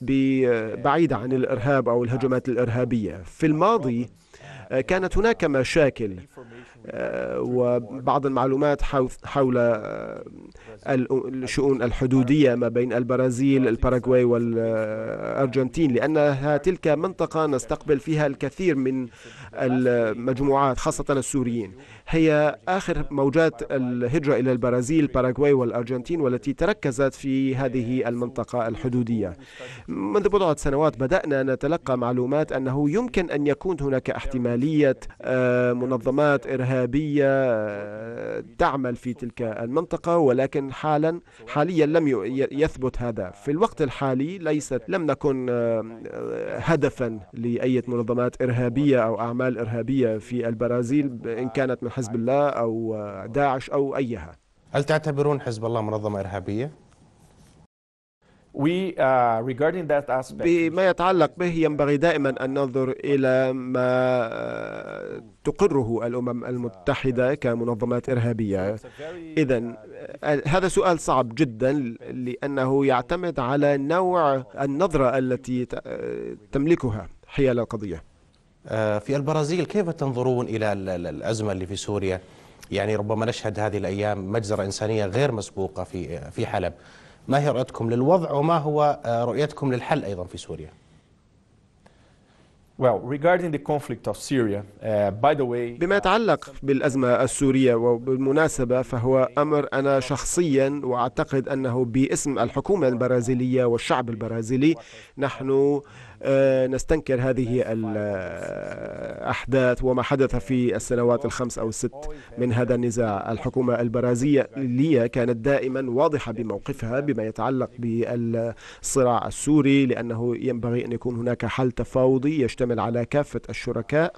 بعيدة عن الإرهاب أو الهجمات الإرهابية. في الماضي آه، كانت هناك مشاكل. آه، وبعض المعلومات حول الشؤون الحدودية ما بين البرازيل الباراغواي والأرجنتين لأنها تلك منطقة نستقبل فيها الكثير من المجموعات خاصة السوريين. هي آخر موجات الهجرة إلى البرازيل الباراغواي والأرجنتين والتي تركزت في هذه المنطقة الحدودية. منذ بضعة سنوات بدأنا نتلقى معلومات أنه يمكن أن يكون هناك احتمالية آه، منظمات إرهابية آه، تعمل في تلك المنطقة ولكن حالا حاليا لم يثبت هذا في الوقت الحالي ليست لم نكن آه، هدفا لأي منظمات إرهابية أو أعمال إرهابية في البرازيل إن كانت من حزب الله أو داعش أو أيها هل تعتبرون حزب الله منظمة إرهابية؟ We, uh, regarding that aspect, بما يتعلق به ينبغي دائما أن ننظر إلى ما آه، تقره الأمم المتحدة كمنظمات إرهابية. إذا هذا سؤال صعب جدا لأنه يعتمد على نوع النظرة التي آه، تملكها حيال القضية. آه، في البرازيل كيف تنظرون إلى ال- ال- الأزمة اللي في سوريا؟ يعني ربما نشهد هذه الأيام مجزرة إنسانية غير مسبوقة في في حلب. ما هي رؤيتكم للوضع وما هو آه، رؤيتكم للحل أيضا في سوريا؟ Well, regarding the conflict of Syria, uh, by the way, بما يتعلق بالأزمة السورية وبالمناسبة فهو أمر أنا شخصيا وأعتقد أنه باسم الحكومة البرازيلية والشعب البرازيلي نحن نستنكر هذه الأحداث وما حدث في السنوات الخمس أو الست من هذا النزاع. الحكومة البرازيلية كانت دائما واضحة بموقفها بما يتعلق بالصراع السوري لأنه ينبغي أن يكون هناك حل تفاوضي يشتمل على كافة الشركاء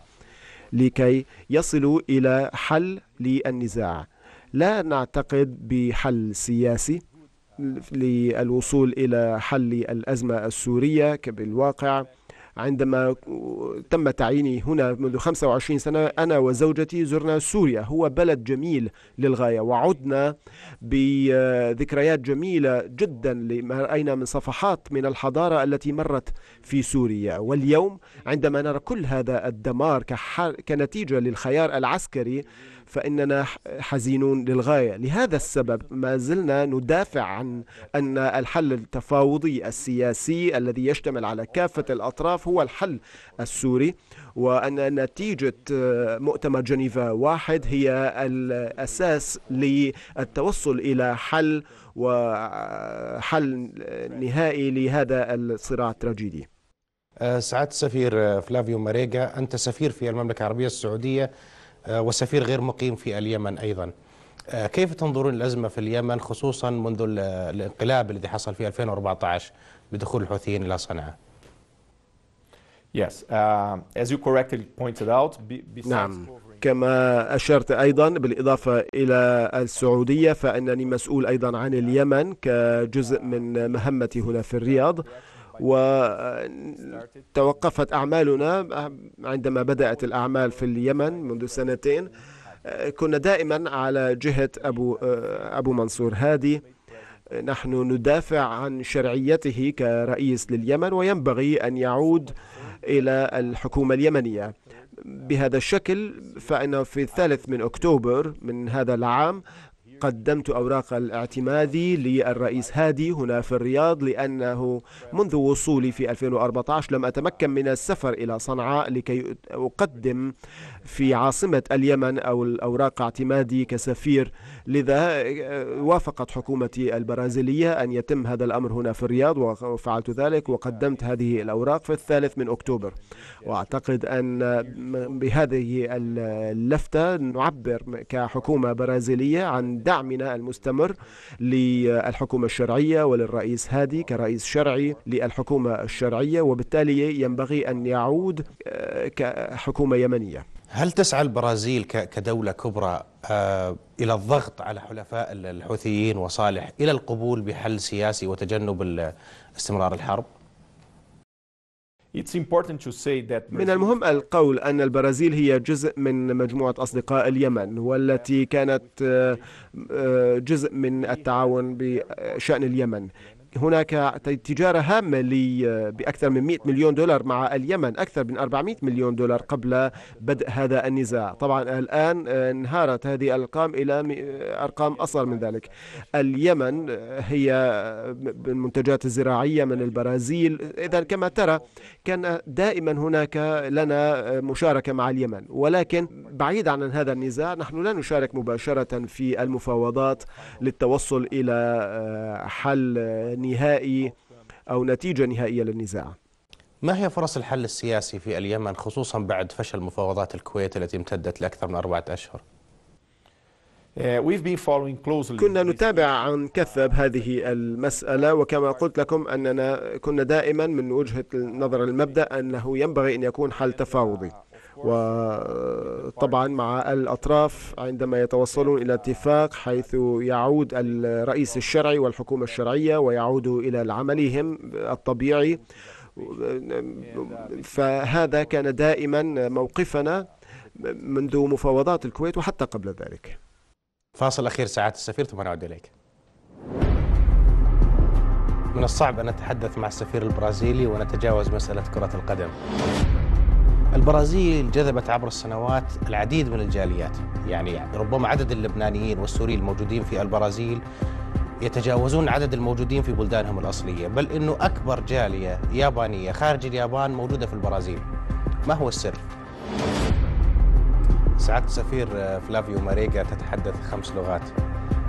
لكي يصلوا إلى حل للنزاع. لا نعتقد بحل سياسي للوصول إلى حل الأزمة السورية بالواقع. عندما تم تعييني هنا منذ 25 سنة أنا وزوجتي زرنا سوريا هو بلد جميل للغاية وعدنا بذكريات جميلة جدا لما رأينا من صفحات من الحضارة التي مرت في سوريا. واليوم عندما نرى كل هذا الدمار كنتيجة للخيار العسكري فإننا حزينون للغاية. لهذا السبب ما زلنا ندافع عن أن الحل التفاوضي السياسي الذي يشتمل على كافة الأطراف هو الحل السوري وأن نتيجة آه، مؤتمر جنيفا واحد هي الأساس للتوصل إلى حل وحل نهائي لهذا الصراع التراجيدي. آه، سعادة السفير آه، فلافيو ماريجا أنت سفير في المملكة العربية السعودية. آه، وسفير غير مقيم في اليمن أيضا. آه، كيف تنظرون الأزمة في اليمن خصوصا منذ ال- الانقلاب الذي حصل في 2014 بدخول الحوثيين إلى صنعاء؟ Yes, uh, as you correctly pointed out, نعم. كما أشرت أيضا بالإضافة إلى السعودية فإنني مسؤول أيضا عن اليمن كجزء من مهمتي هنا في الرياض. وتوقفت أعمالنا عندما بدأت الأعمال في اليمن منذ سنتين. كنا دائما على جهة أبو أبو منصور هادي. نحن ندافع عن شرعيته كرئيس لليمن وينبغي أن يعود إلى الحكومة اليمنية. بهذا الشكل فإنه في الثالث من أكتوبر من هذا العام قدمت أوراق الاعتمادي للرئيس هادي هنا في الرياض لأنه منذ وصولي في 2014 لم أتمكن من السفر إلى صنعاء لكي أقدم في عاصمة اليمن أو الأوراق اعتمادي كسفير. لذا وافقت حكومتي البرازيلية أن يتم هذا الأمر هنا في الرياض وفعلت ذلك وقدمت هذه الأوراق في الثالث من أكتوبر. وأعتقد أن بهذه اللفتة نعبر كحكومة برازيلية عن دعمنا المستمر للحكومة الشرعية وللرئيس هادي كرئيس شرعي للحكومة الشرعية وبالتالي ينبغي أن يعود كحكومة يمنية هل تسعى البرازيل كدولة كبرى آه، إلى الضغط على حلفاء ال- الحوثيين وصالح إلى القبول بحل سياسي وتجنب استمرار الحرب؟ It's important to say that من المهم القول أن البرازيل هي جزء من مجموعة أصدقاء اليمن والتي كانت آه، آه، جزء من التعاون بشأن اليمن. هناك تجارة هامة بأكثر من 100 مليون دولار مع اليمن أكثر من 400 مليون دولار قبل بدء هذا النزاع. طبعا الآن انهارت هذه الأرقام إلى م- أرقام أصغر من ذلك. اليمن هي من المنتجات الزراعية من البرازيل. إذا كما ترى كان دائما هناك لنا مشاركة مع اليمن. ولكن بعيد عن هذا النزاع نحن لا نشارك مباشرة في المفاوضات للتوصل إلى حل نهائي أو نتيجة نهائية للنزاع ما هي فرص الحل السياسي في اليمن خصوصا بعد فشل مفاوضات الكويت التي امتدت لأكثر من أربعة أشهر؟ Uh, كنا نتابع عن كثب هذه المسألة وكما قلت لكم أننا كنا دائما من وجهة النظر المبدأ أنه ينبغي أن يكون حل تفاوضي وطبعا مع الأطراف عندما يتوصلون إلى اتفاق حيث يعود الرئيس الشرعي والحكومة الشرعية ويعودوا إلى عملهم الطبيعي. فهذا كان دائما موقفنا منذ مفاوضات الكويت وحتى قبل ذلك. فاصل أخير ساعات السفير ثم نعود إليك. من الصعب أن نتحدث مع السفير البرازيلي ونتجاوز مسألة كرة القدم. البرازيل جذبت عبر السنوات العديد من الجاليات. يعني ربما عدد اللبنانيين والسوريين الموجودين في البرازيل يتجاوزون عدد الموجودين في بلدانهم الأصلية. بل أنه أكبر جالية يابانية خارج اليابان موجودة في البرازيل. ما هو السر؟ سعادة السفير فلافيو ماريغا تتحدث خمس لغات.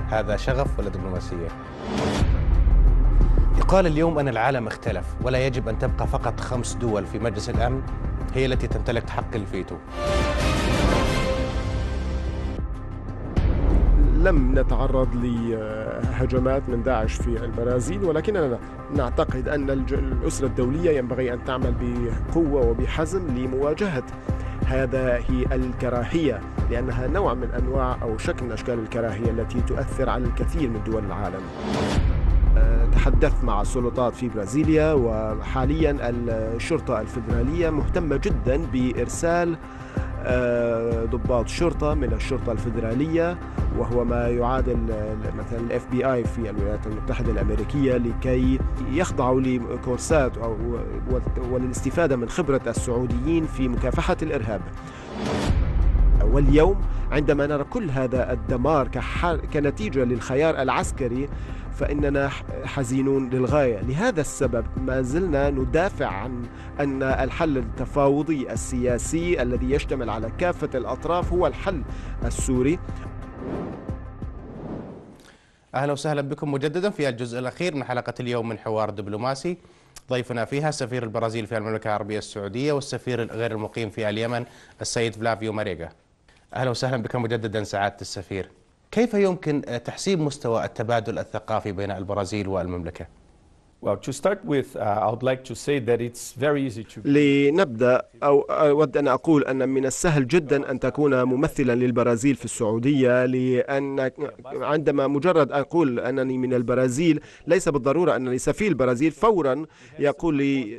هذا شغف ولا دبلوماسية؟ يقال اليوم أن العالم اختلف ولا يجب أن تبقى فقط خمس دول في مجلس الأمن. هي التي تمتلك حق الفيتو. لم نتعرض لهجمات من داعش في البرازيل ولكننا نعتقد أن الأسرة الدولية ينبغي أن تعمل بقوة وبحزم لمواجهة هذه الكراهية لأنها نوع من أنواع أو شكل من أشكال الكراهية التي تؤثر على الكثير من دول العالم. تحدثت مع السلطات في برازيليا وحاليا الشرطة الفيدرالية مهتمة جدا بإرسال آه، ضباط شرطة من الشرطة الفيدرالية وهو ما يعادل مثلا الاف بي اي في الولايات المتحدة الأمريكية لكي يخضعوا لكورسات وللاستفادة من خبرة السعوديين في مكافحة الإرهاب. واليوم عندما نرى كل هذا الدمار كنتيجة للخيار العسكري فإننا حزينون للغاية. لهذا السبب ما زلنا ندافع عن أن الحل التفاوضي السياسي الذي يشتمل على كافة الأطراف هو الحل السوري. أهلا وسهلا بكم مجددا في الجزء الأخير من حلقة اليوم من حوار دبلوماسي. ضيفنا فيها سفير البرازيل في المملكة العربية السعودية والسفير غير المقيم في اليمن السيد فلافيو ماريغا. أهلا وسهلا بك مجددا سعاده السفير كيف يمكن تحسين مستوى التبادل الثقافي بين البرازيل والمملكة؟ Well, to start with, uh, I would like to say that it's very easy to... لنبدأ أو أود أن أقول أن من السهل جدا أن تكون ممثلا للبرازيل في السعودية لأن عندما مجرد أقول أنني من البرازيل ليس بالضرورة أنني سفير البرازيل فورا يقول لي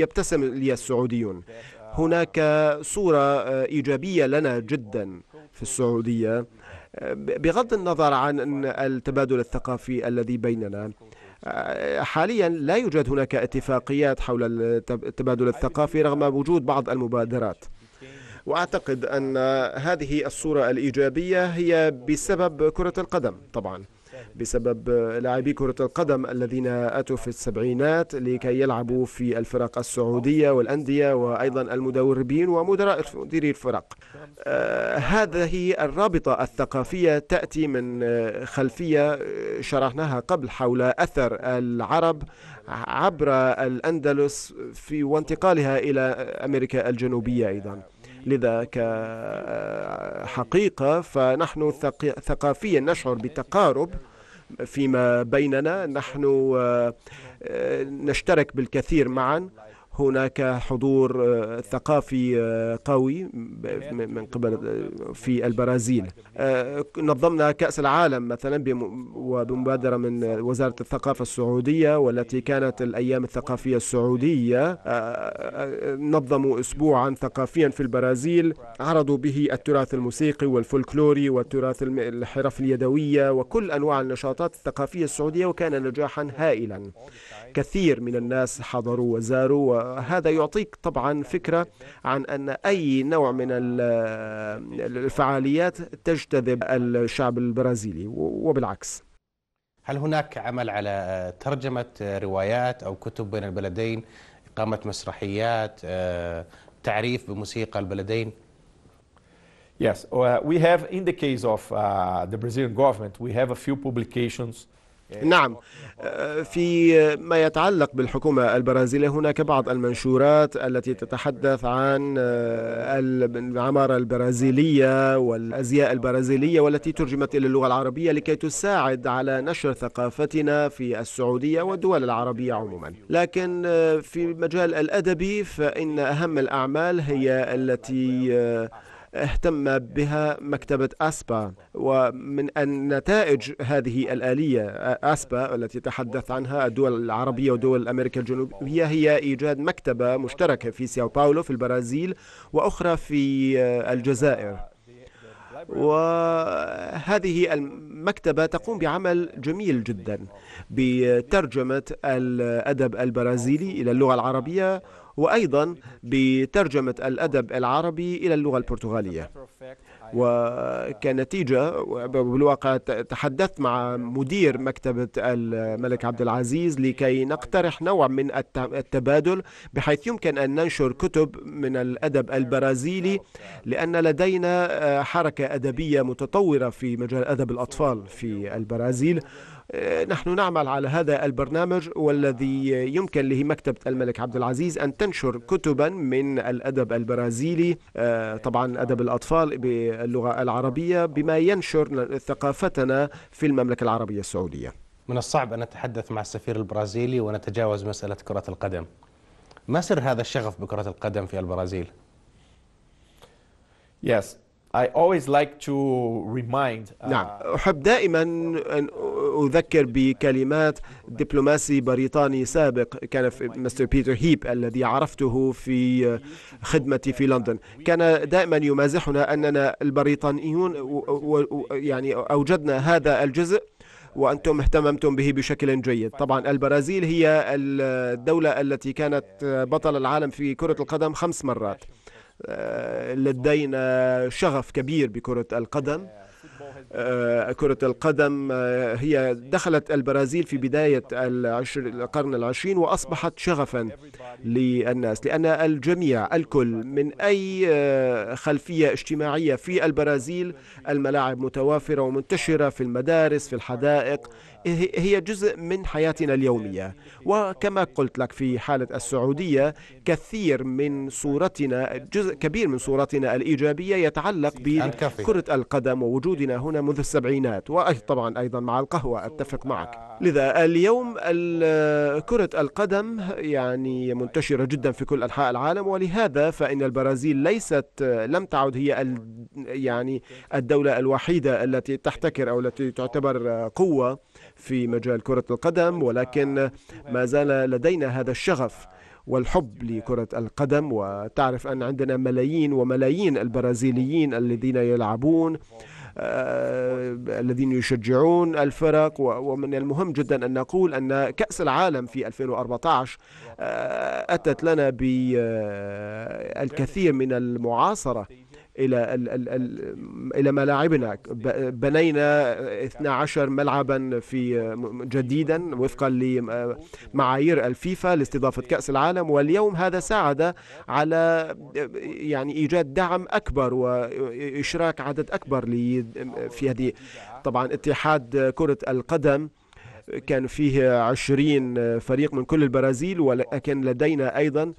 يبتسم لي السعوديون هناك صورة إيجابية لنا جدا في السعودية. بغض النظر عن التبادل الثقافي الذي بيننا حاليا لا يوجد هناك اتفاقيات حول التبادل الثقافي رغم وجود بعض المبادرات. وأعتقد أن هذه الصورة الإيجابية هي بسبب كرة القدم طبعا. بسبب لاعبي كرة القدم الذين أتوا في السبعينات لكي يلعبوا في الفرق السعودية والأندية وأيضا المدربين ومدراء مديري الفرق. آه هذه الرابطة الثقافية تأتي من آه، خلفية آه، شرحناها قبل حول أثر العرب عبر الأندلس في وانتقالها إلى أمريكا الجنوبية أيضا. لذا كحقيقة فنحن ثقافيا نشعر بتقارب فيما بيننا. نحن آه، آه، نشترك بالكثير معا. هناك حضور آه، ثقافي آه، قوي من قبل آه، في البرازيل. نظمنا كأس العالم مثلا وبمبادرة من وزارة الثقافة السعودية والتي كانت الأيام الثقافية السعودية. نظموا أسبوعا ثقافيا في البرازيل. عرضوا به التراث الموسيقي والفولكلوري والتراث الحرف اليدوية وكل أنواع النشاطات الثقافية السعودية وكان نجاحا هائلا. كثير من الناس حضروا وزاروا وهذا يعطيك طبعا فكرة عن أن أي نوع من الفعاليات تجتذب الشعب البرازيلي وبالعكس. هل هناك عمل على ترجمة روايات أو كتب بين البلدين إقامة مسرحيات تعريف بموسيقى البلدين؟ Yes, uh, we have in the case of uh, the Brazilian government, we have a few publications نعم. في ما يتعلق بالحكومة البرازيلية هناك بعض المنشورات التي تتحدث عن العمارة البرازيلية والأزياء البرازيلية والتي ترجمت إلى اللغة العربية لكي تساعد على نشر ثقافتنا في السعودية والدول العربية عموما. لكن في المجال الأدبي فإن أهم الأعمال هي التي اهتم بها مكتبة أسبا. ومن النتائج هذه الآلية أسبا التي تحدث عنها الدول العربية ودول أمريكا الجنوبية هي إيجاد مكتبة مشتركة في سياو باولو في البرازيل وأخرى في الجزائر. وهذه المكتبة تقوم بعمل جميل جدا بترجمة الأدب البرازيلي إلى اللغة العربية وأيضا بترجمة الأدب العربي إلى اللغة البرتغالية. وكنتيجة بالواقع تحدثت مع مدير مكتبة الملك عبد العزيز لكي نقترح نوع من التبادل بحيث يمكن أن ننشر كتب من الأدب البرازيلي لأن لدينا حركة أدبية متطورة في مجال أدب الأطفال في البرازيل. آه، نحن نعمل على هذا البرنامج والذي يمكن له مكتبة الملك عبد العزيز أن تنشر كتبا من الأدب البرازيلي آه، طبعا أدب الأطفال باللغة العربية بما ينشر ثقافتنا في المملكة العربية السعودية. من الصعب أن نتحدث مع السفير البرازيلي ونتجاوز مسألة كرة القدم. ما سر هذا الشغف بكرة القدم في البرازيل؟ Yes, I always like to remind uh, نعم. أحب دائما أن أذكر بكلمات دبلوماسي بريطاني سابق كان في مستر بيتر هيب الذي عرفته في خدمتي في لندن. كان دائما يمازحنا أننا البريطانيون يعني أوجدنا هذا الجزء وأنتم اهتممتم به بشكل جيد. طبعا البرازيل هي الدولة التي كانت بطل العالم في كرة القدم خمس مرات. لدينا شغف كبير بكرة القدم. آه، كرة القدم آه، هي دخلت البرازيل في بداية القرن العشرين وأصبحت شغفا للناس لأن الجميع الكل من أي خلفية اجتماعية في البرازيل الملاعب متوافرة ومنتشرة في المدارس في الحدائق. هي جزء من حياتنا اليومية. وكما قلت لك في حالة السعودية كثير من صورتنا جزء كبير من صورتنا الإيجابية يتعلق بكرة القدم ووجودنا هنا منذ السبعينات وطبعا أيضا مع القهوة. أتفق معك. لذا اليوم كرة القدم يعني منتشرة جدا في كل أنحاء العالم ولهذا فإن البرازيل ليست لم تعد هي يعني الدولة الوحيدة التي تحتكر أو التي تعتبر قوة. في مجال كرة القدم ولكن ما زال لدينا هذا الشغف والحب لكرة القدم. وتعرف أن عندنا ملايين وملايين البرازيليين الذين يلعبون آه الذين يشجعون الفرق. ومن المهم جدا أن نقول أن كأس العالم في 2014 آه أتت لنا بالكثير من المعاصرة. إلى إلى ملاعبنا. بنينا 12 ملعبا في جديدا وفقا لمعايير الفيفا لاستضافة كأس العالم. واليوم هذا ساعد على يعني إيجاد دعم أكبر وإشراك عدد أكبر في هذه طبعا اتحاد كرة القدم. كان فيه عشرين فريق من كل البرازيل ولكن لدينا أيضا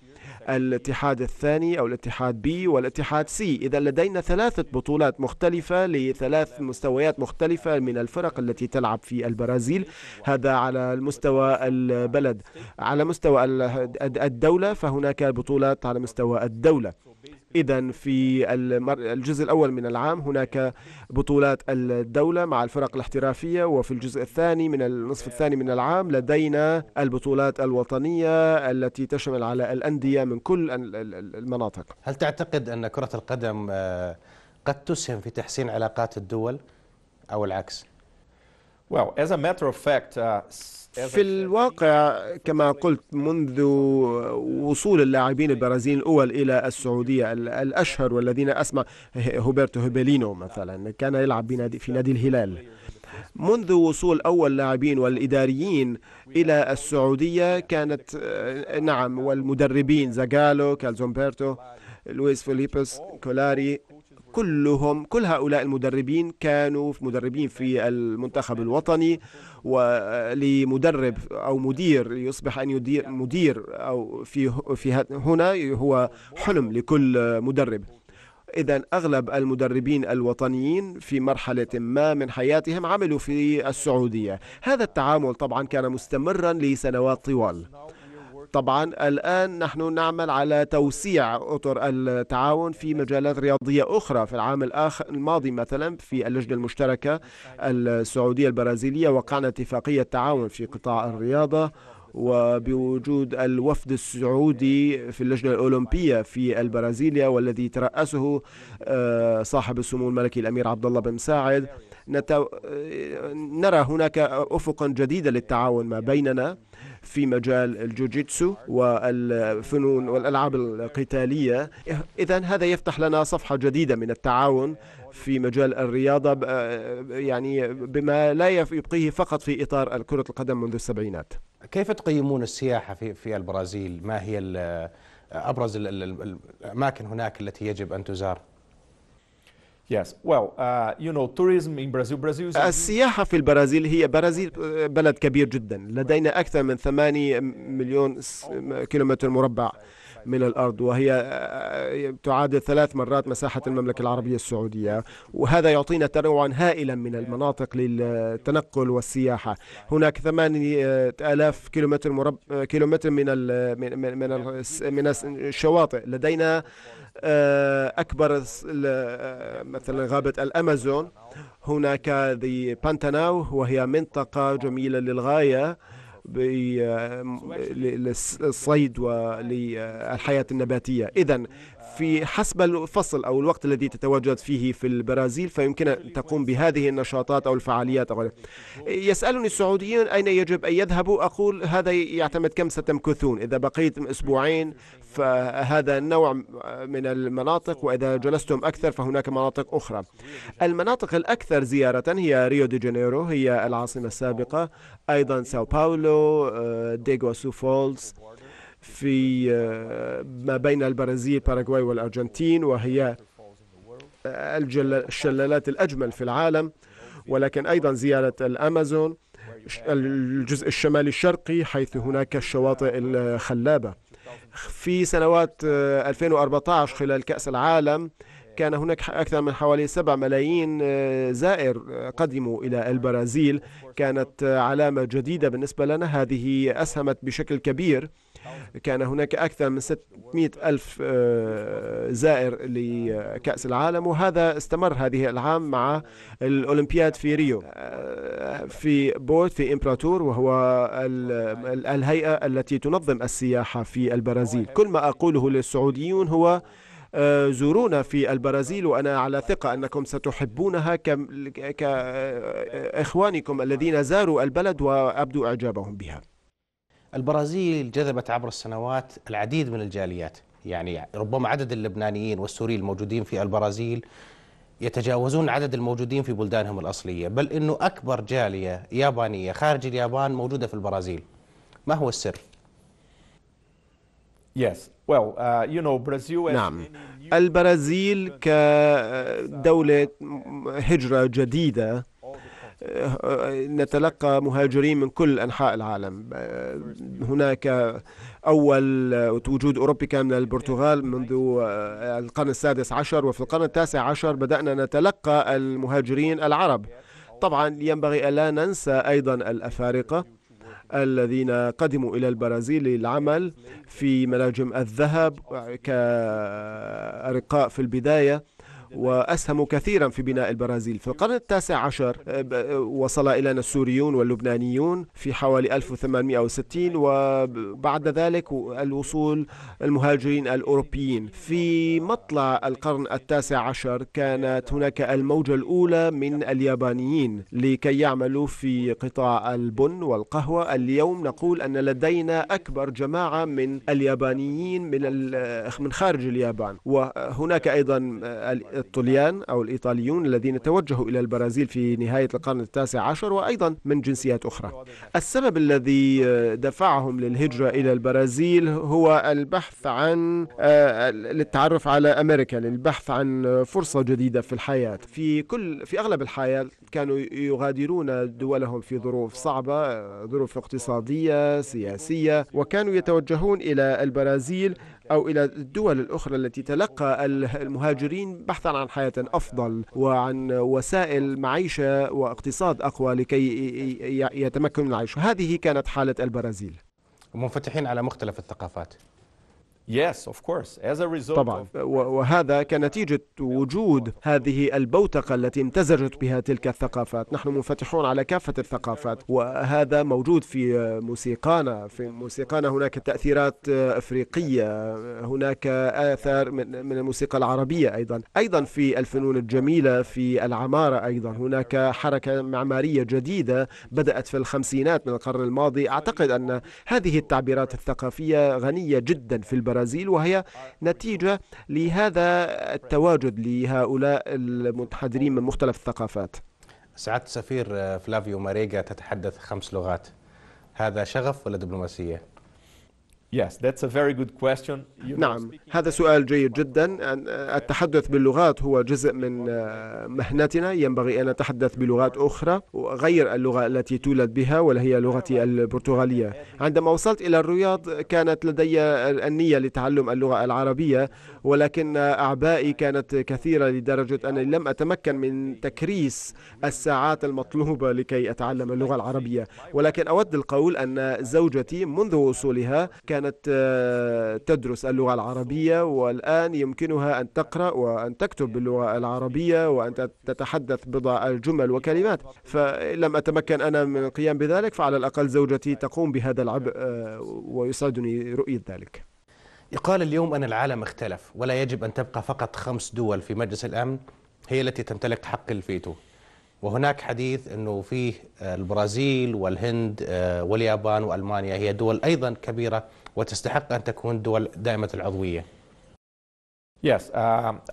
الاتحاد الثاني أو الاتحاد B والاتحاد C. إذا لدينا ثلاثة بطولات مختلفة لثلاث مستويات مختلفة من الفرق التي تلعب في البرازيل. هذا على المستوى البلد. على مستوى الدولة فهناك بطولات على مستوى الدولة. إذا في الجزء الأول من العام هناك بطولات الدولة مع الفرق الاحترافية وفي الجزء الثاني من النصف الثاني من العام لدينا البطولات الوطنية التي تشمل على الأندية من كل المناطق هل تعتقد أن كرة القدم آه، قد تسهم في تحسين علاقات الدول أو العكس؟ Well, as a matter of fact, uh, في الواقع كما قلت منذ وصول اللاعبين البرازيليين الأول إلى السعودية الأشهر والذين أسمع هوبرتو هيبيلينو مثلا كان يلعب في نادي الهلال. منذ وصول أول لاعبين والإداريين إلى السعودية كانت نعم والمدربين زاغالو كالزومبرتو لويس فيليبس كولاري كلهم كل هؤلاء المدربين كانوا مدربين في المنتخب الوطني ولمدرب أو مدير يصبح أن يدير مدير أو في في هنا هو حلم لكل مدرب. إذا أغلب المدربين الوطنيين في مرحلة ما من حياتهم عملوا في السعودية. هذا التعامل طبعا كان مستمرا لسنوات طوال. طبعا الآن نحن نعمل على توسيع أطر التعاون في مجالات رياضية أخرى. في العام الآخر الماضي مثلا في اللجنة المشتركة السعودية البرازيلية وقعنا اتفاقية تعاون في قطاع الرياضة وبوجود الوفد السعودي في اللجنة الأولمبية في البرازيليا والذي ترأسه آه، صاحب السمو الملكي الأمير عبد الله بن مساعد نرى هناك أفقا جديدة للتعاون ما بيننا. في مجال الجوجيتسو والفنون والألعاب القتالية إذا هذا يفتح لنا صفحة جديدة من التعاون في مجال الرياضة يعني بما لا يبقيه فقط في إطار كرة القدم منذ السبعينات كيف تقيمون السياحة في في البرازيل؟ ما هي أبرز الأماكن هناك التي يجب أن تزار؟ Uh, السياحة في البرازيل هي برازيل بلد كبير جدا لدينا أكثر من 8 مليون كيلومتر مربع. من الأرض وهي آه، تعادل ثلاث مرات مساحة المملكة العربية السعودية. وهذا يعطينا تنوعا هائلا من المناطق للتنقل والسياحة. هناك ثمانية آلاف كيلومتر مربع كيلومتر من من من من الشواطئ لدينا آه، أكبر آه، مثلا غابة الأمازون. هناك ذي بانتاناو وهي منطقة جميلة للغاية. للصيد وللحياة النباتية. إذا في حسب الفصل أو الوقت الذي تتواجد فيه في البرازيل فيمكن أن تقوم بهذه النشاطات أو الفعاليات. أو يسألني السعوديون أين يجب أن يذهبوا؟ أقول هذا يعتمد كم ستمكثون. إذا بقيت أسبوعين فهذا النوع من المناطق وإذا جلستم أكثر فهناك مناطق أخرى. المناطق الأكثر زيارة هي ريو دي جانيرو هي العاصمة السابقة. أيضا ساو باولو آه، دي إيغواسو falls. في آه، ما بين البرازيل باراغواي والأرجنتين وهي الشلالات الأجمل في العالم ولكن أيضا زيارة الأمازون الجزء الشمالي الشرقي حيث هناك الشواطئ الخلابة. في سنوات 2014 آه، خلال كأس العالم كان هناك أكثر من حوالي 7 ملايين آه، زائر قدموا إلى البرازيل. كانت علامة جديدة بالنسبة لنا. هذه أسهمت بشكل كبير. كان هناك أكثر من 600 ألف آه، زائر لكأس العالم وهذا استمر هذه العام مع الأولمبياد في ريو آه، في بورت في إمبراطور وهو الهيئة التي تنظم السياحة في البرازيل. كل ما أقوله للسعوديون هو آه، زورونا في البرازيل وأنا على ثقة أنكم ستحبونها كإخوانكم الذين زاروا البلد وأبدوا إعجابهم بها. البرازيل جذبت عبر السنوات العديد من الجاليات يعني ربما عدد اللبنانيين والسوريين الموجودين في البرازيل يتجاوزون عدد الموجودين في بلدانهم الأصلية بل أنه أكبر جالية يابانية خارج اليابان موجودة في البرازيل ما هو السر؟ Yes. Well, uh, you know, Brazil نعم البرازيل كدولة هجرة جديدة نتلقى مهاجرين من كل أنحاء العالم. هناك أول وجود أوروبي كان من البرتغال منذ القرن السادس عشر وفي القرن التاسع عشر بدأنا نتلقى المهاجرين العرب. طبعا ينبغي ألا ننسى أيضا الأفارقة الذين قدموا إلى البرازيل للعمل في مناجم الذهب كأرقاء في البداية. وأسهموا كثيرا في بناء البرازيل. في القرن التاسع عشر آه، وصل إلينا السوريون واللبنانيون في حوالي 1860 وبعد ذلك الوصول المهاجرين الأوروبيين. في مطلع القرن التاسع عشر كانت هناك الموجة الأولى من اليابانيين لكي يعملوا في قطاع البن والقهوة. اليوم نقول أن لدينا أكبر جماعة من اليابانيين من من خارج اليابان وهناك أيضا الطليان أو الإيطاليون الذين توجهوا إلى البرازيل في نهاية القرن التاسع عشر وأيضا من جنسيات أخرى. السبب الذي دفعهم للهجرة إلى البرازيل هو البحث عن آه، للتعرف على أمريكا للبحث عن فرصة جديدة في الحياة. في كل في أغلب الحياة كانوا يغادرون دولهم في ظروف صعبة ظروف اقتصادية سياسية وكانوا يتوجهون إلى البرازيل أو إلى الدول الأخرى التي تلقى المهاجرين بحثا عن حياة أفضل وعن وسائل معيشة واقتصاد أقوى لكي يتمكنوا من العيش. هذه كانت حالة البرازيل. منفتحين على مختلف الثقافات. طبعا. of وهذا كنتيجة وجود هذه البوتقة التي امتزجت بها تلك الثقافات. نحن منفتحون على كافة الثقافات وهذا موجود في موسيقانا. في موسيقانا هناك تأثيرات أفريقية هناك آثار من من الموسيقى العربية أيضا. أيضا في الفنون الجميلة في العمارة أيضا. هناك حركة معمارية جديدة بدأت في الخمسينات من القرن الماضي. أعتقد أن هذه التعبيرات الثقافية غنية جدا في البرازيل البرازيل وهي نتيجة لهذا التواجد لهؤلاء المتحضرين من مختلف الثقافات سعادة السفير فلافيو ماريغا تتحدث خمس لغات هذا شغف ولا دبلوماسية؟ نعم هذا سؤال جيد جدا. التحدث باللغات هو جزء من مهنتنا. ينبغي أن نتحدث بلغات أخرى غير اللغة التي تولد بها وهي لغتي البرتغالية. عندما وصلت إلى الرياض كانت لدي النية لتعلم اللغة العربية ولكن أعبائي كانت كثيرة لدرجة أنني لم أتمكن من تكريس الساعات المطلوبة لكي أتعلم اللغة العربية. ولكن أود القول أن زوجتي منذ وصولها كانت آه، تدرس اللغة العربية والآن يمكنها أن تقرأ وأن تكتب باللغة العربية وأن تتحدث بضع الجمل وكلمات. فلم أتمكن أنا من القيام بذلك فعلى الأقل زوجتي تقوم بهذا العبء آه، ويسعدني رؤية ذلك. يقال اليوم أن العالم اختلف ولا يجب أن تبقى فقط خمس دول في مجلس الأمن هي التي تمتلك حق الفيتو. وهناك حديث أنه فيه البرازيل والهند آه، واليابان وألمانيا هي دول أيضا كبيرة وتستحق أن تكون دول دائمة العضوية Yes,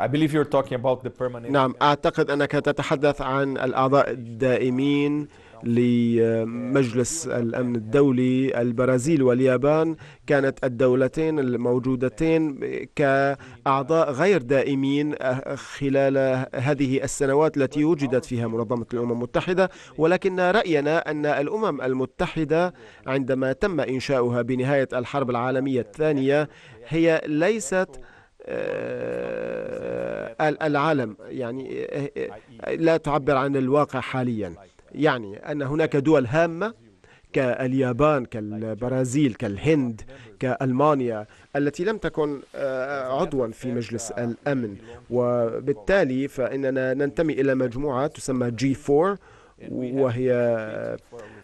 I believe you're talking about the permanent. نعم أعتقد أنك تتحدث عن الأعضاء الدائمين لمجلس الأمن الدولي البرازيل واليابان. كانت الدولتين الموجودتين كأعضاء غير دائمين خلال هذه السنوات التي وجدت فيها منظمة الأمم المتحدة. ولكن رأينا أن الأمم المتحدة عندما تم إنشاؤها بنهاية الحرب العالمية الثانية هي ليست آه، العالم. يعني آه، لا تعبر عن الواقع حاليا. يعني أن هناك دول هامة كاليابان كالبرازيل كالهند كألمانيا التي لم تكن آه، عضوا في مجلس الأمن. وبالتالي فإننا ننتمي إلى مجموعة تسمى جي 4 وهي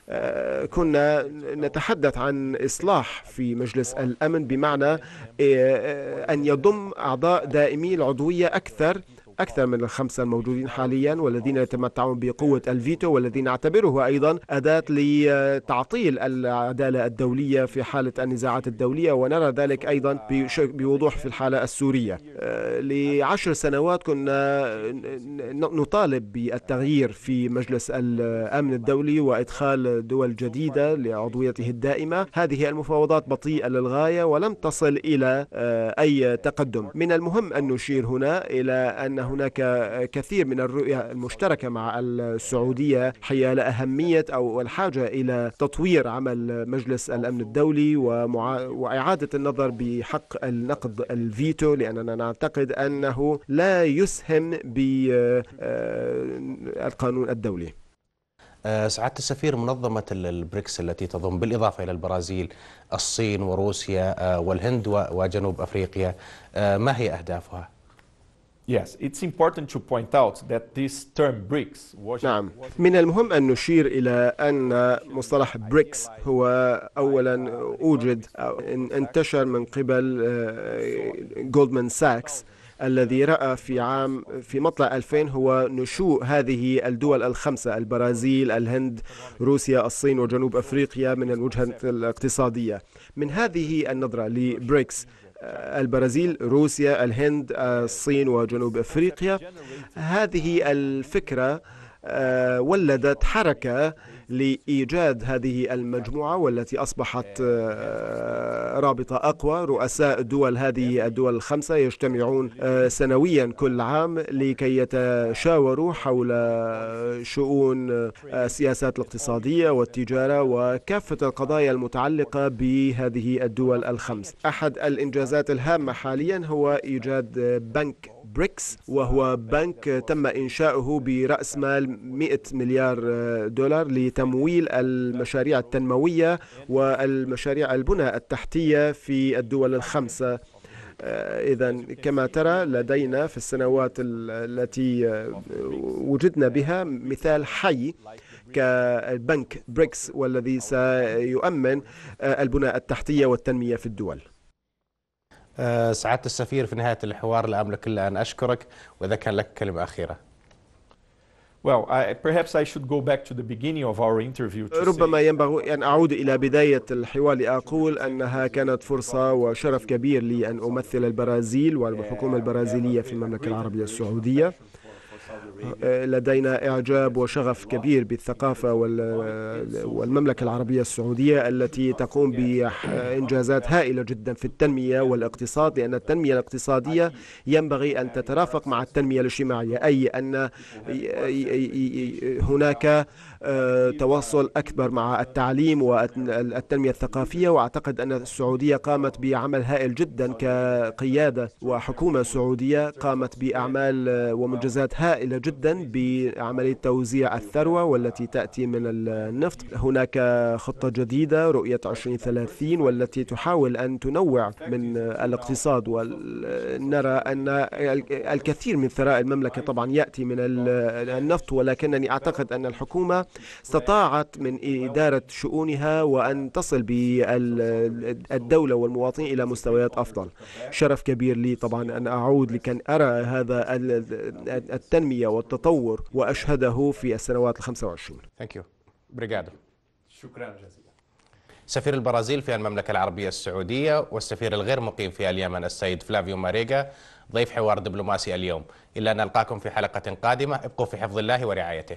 آه، كنا نتحدث عن إصلاح في مجلس الأمن بمعنى آه، أن يضم أعضاء دائمي العضوية أكثر أكثر من الخمسة الموجودين حاليا والذين يتمتعون بقوة الفيتو والذي نعتبره أيضا أداة لتعطيل العدالة الدولية في حالة النزاعات الدولية ونرى ذلك أيضا بوضوح في الحالة السورية. آه، لعشر سنوات كنا نطالب بالتغيير في مجلس الأمن الدولي وإدخال دول جديدة لعضويته الدائمة. هذه المفاوضات بطيئة للغاية ولم تصل إلى آه، أي تقدم. من المهم أن نشير هنا إلى أن هناك كثير من الرؤية المشتركة مع السعودية حيال أهمية أو الحاجة إلى تطوير عمل مجلس الأمن الدولي. وإعادة النظر بحق النقد الفيتو لأننا نعتقد أنه لا يسهم بالقانون الدولي آه، سعادة السفير منظمة ال- البريكس التي تضم بالإضافة إلى البرازيل الصين وروسيا آه، والهند وجنوب أفريقيا آه، ما هي أهدافها؟ Yes, it's important to point out that this term BRICS was نعم. من المهم أن نشير إلى أن مصطلح بريكس هو أولا أوجد أو إن- انتشر من قبل جولدمان ساكس الذي رأى في عام في مطلع 2000 هو نشوء هذه الدول الخمسة البرازيل الهند روسيا الصين وجنوب أفريقيا من الوجهة الاقتصادية. من هذه النظرة لبريكس البرازيل روسيا الهند الصين وجنوب أفريقيا. هذه الفكرة آه، ولدت حركة لإيجاد هذه المجموعة والتي أصبحت آه، رابطة أقوى رؤساء دول هذه الدول الخمسة يجتمعون آه، سنويا كل عام لكي يتشاوروا حول شؤون السياسات الاقتصادية والتجارة وكافة القضايا المتعلقة بهذه الدول الخمس. أحد الإنجازات الهامة حاليا هو إيجاد بنك بريكس وهو بنك تم إنشاؤه برأس مال 100 مليار دولار لتمويل المشاريع التنموية والمشاريع البنى التحتية في الدول الخمسة. إذا كما ترى لدينا في السنوات التي وجدنا بها مثال حي كالبنك بريكس والذي سيؤمن البنى التحتية والتنمية في الدول. آه، سعادة السفير في نهاية الحوار لا أملك إلا أن أشكرك وإذا كان لك كلمة أخيرة. Well, I, perhaps I should go back to the beginning of our interview to ربما ينبغي أن أعود إلى بداية الحوار لأقول أنها كانت فرصة وشرف كبير لي أن أمثل البرازيل والحكومة البرازيلية في المملكة العربية السعودية. لدينا إعجاب وشغف كبير بالثقافة والمملكة العربية السعودية التي تقوم بإنجازات هائلة جدا في التنمية والاقتصاد لأن التنمية الاقتصادية ينبغي أن تترافق مع التنمية الاجتماعية أي أن هناك آه، تواصل أكبر مع التعليم والتنمية الثقافية. وأعتقد أن السعودية قامت بعمل هائل جدا كقيادة وحكومة سعودية قامت بأعمال آه، ومنجزات هائلة. جدا بعملية توزيع الثروة والتي تأتي من النفط. هناك خطة جديدة رؤية 2030 والتي تحاول أن تنوع من الاقتصاد. ونرى أن الكثير من ثراء المملكة طبعا يأتي من النفط ولكنني أعتقد أن الحكومة استطاعت من إدارة شؤونها وأن تصل بالدولة والمواطنين إلى مستويات أفضل. شرف كبير لي طبعا أن أعود لكي أرى هذا التنمية والتطور وأشهده في السنوات الخمسة وعشرين. شكرا جزيلا. سفير البرازيل في المملكة العربية السعودية والسفير الغير مقيم في اليمن السيد فلافيو ماريغا ضيف حوار دبلوماسي اليوم. إلا أن نلقاكم في حلقة قادمة ابقوا في حفظ الله ورعايته.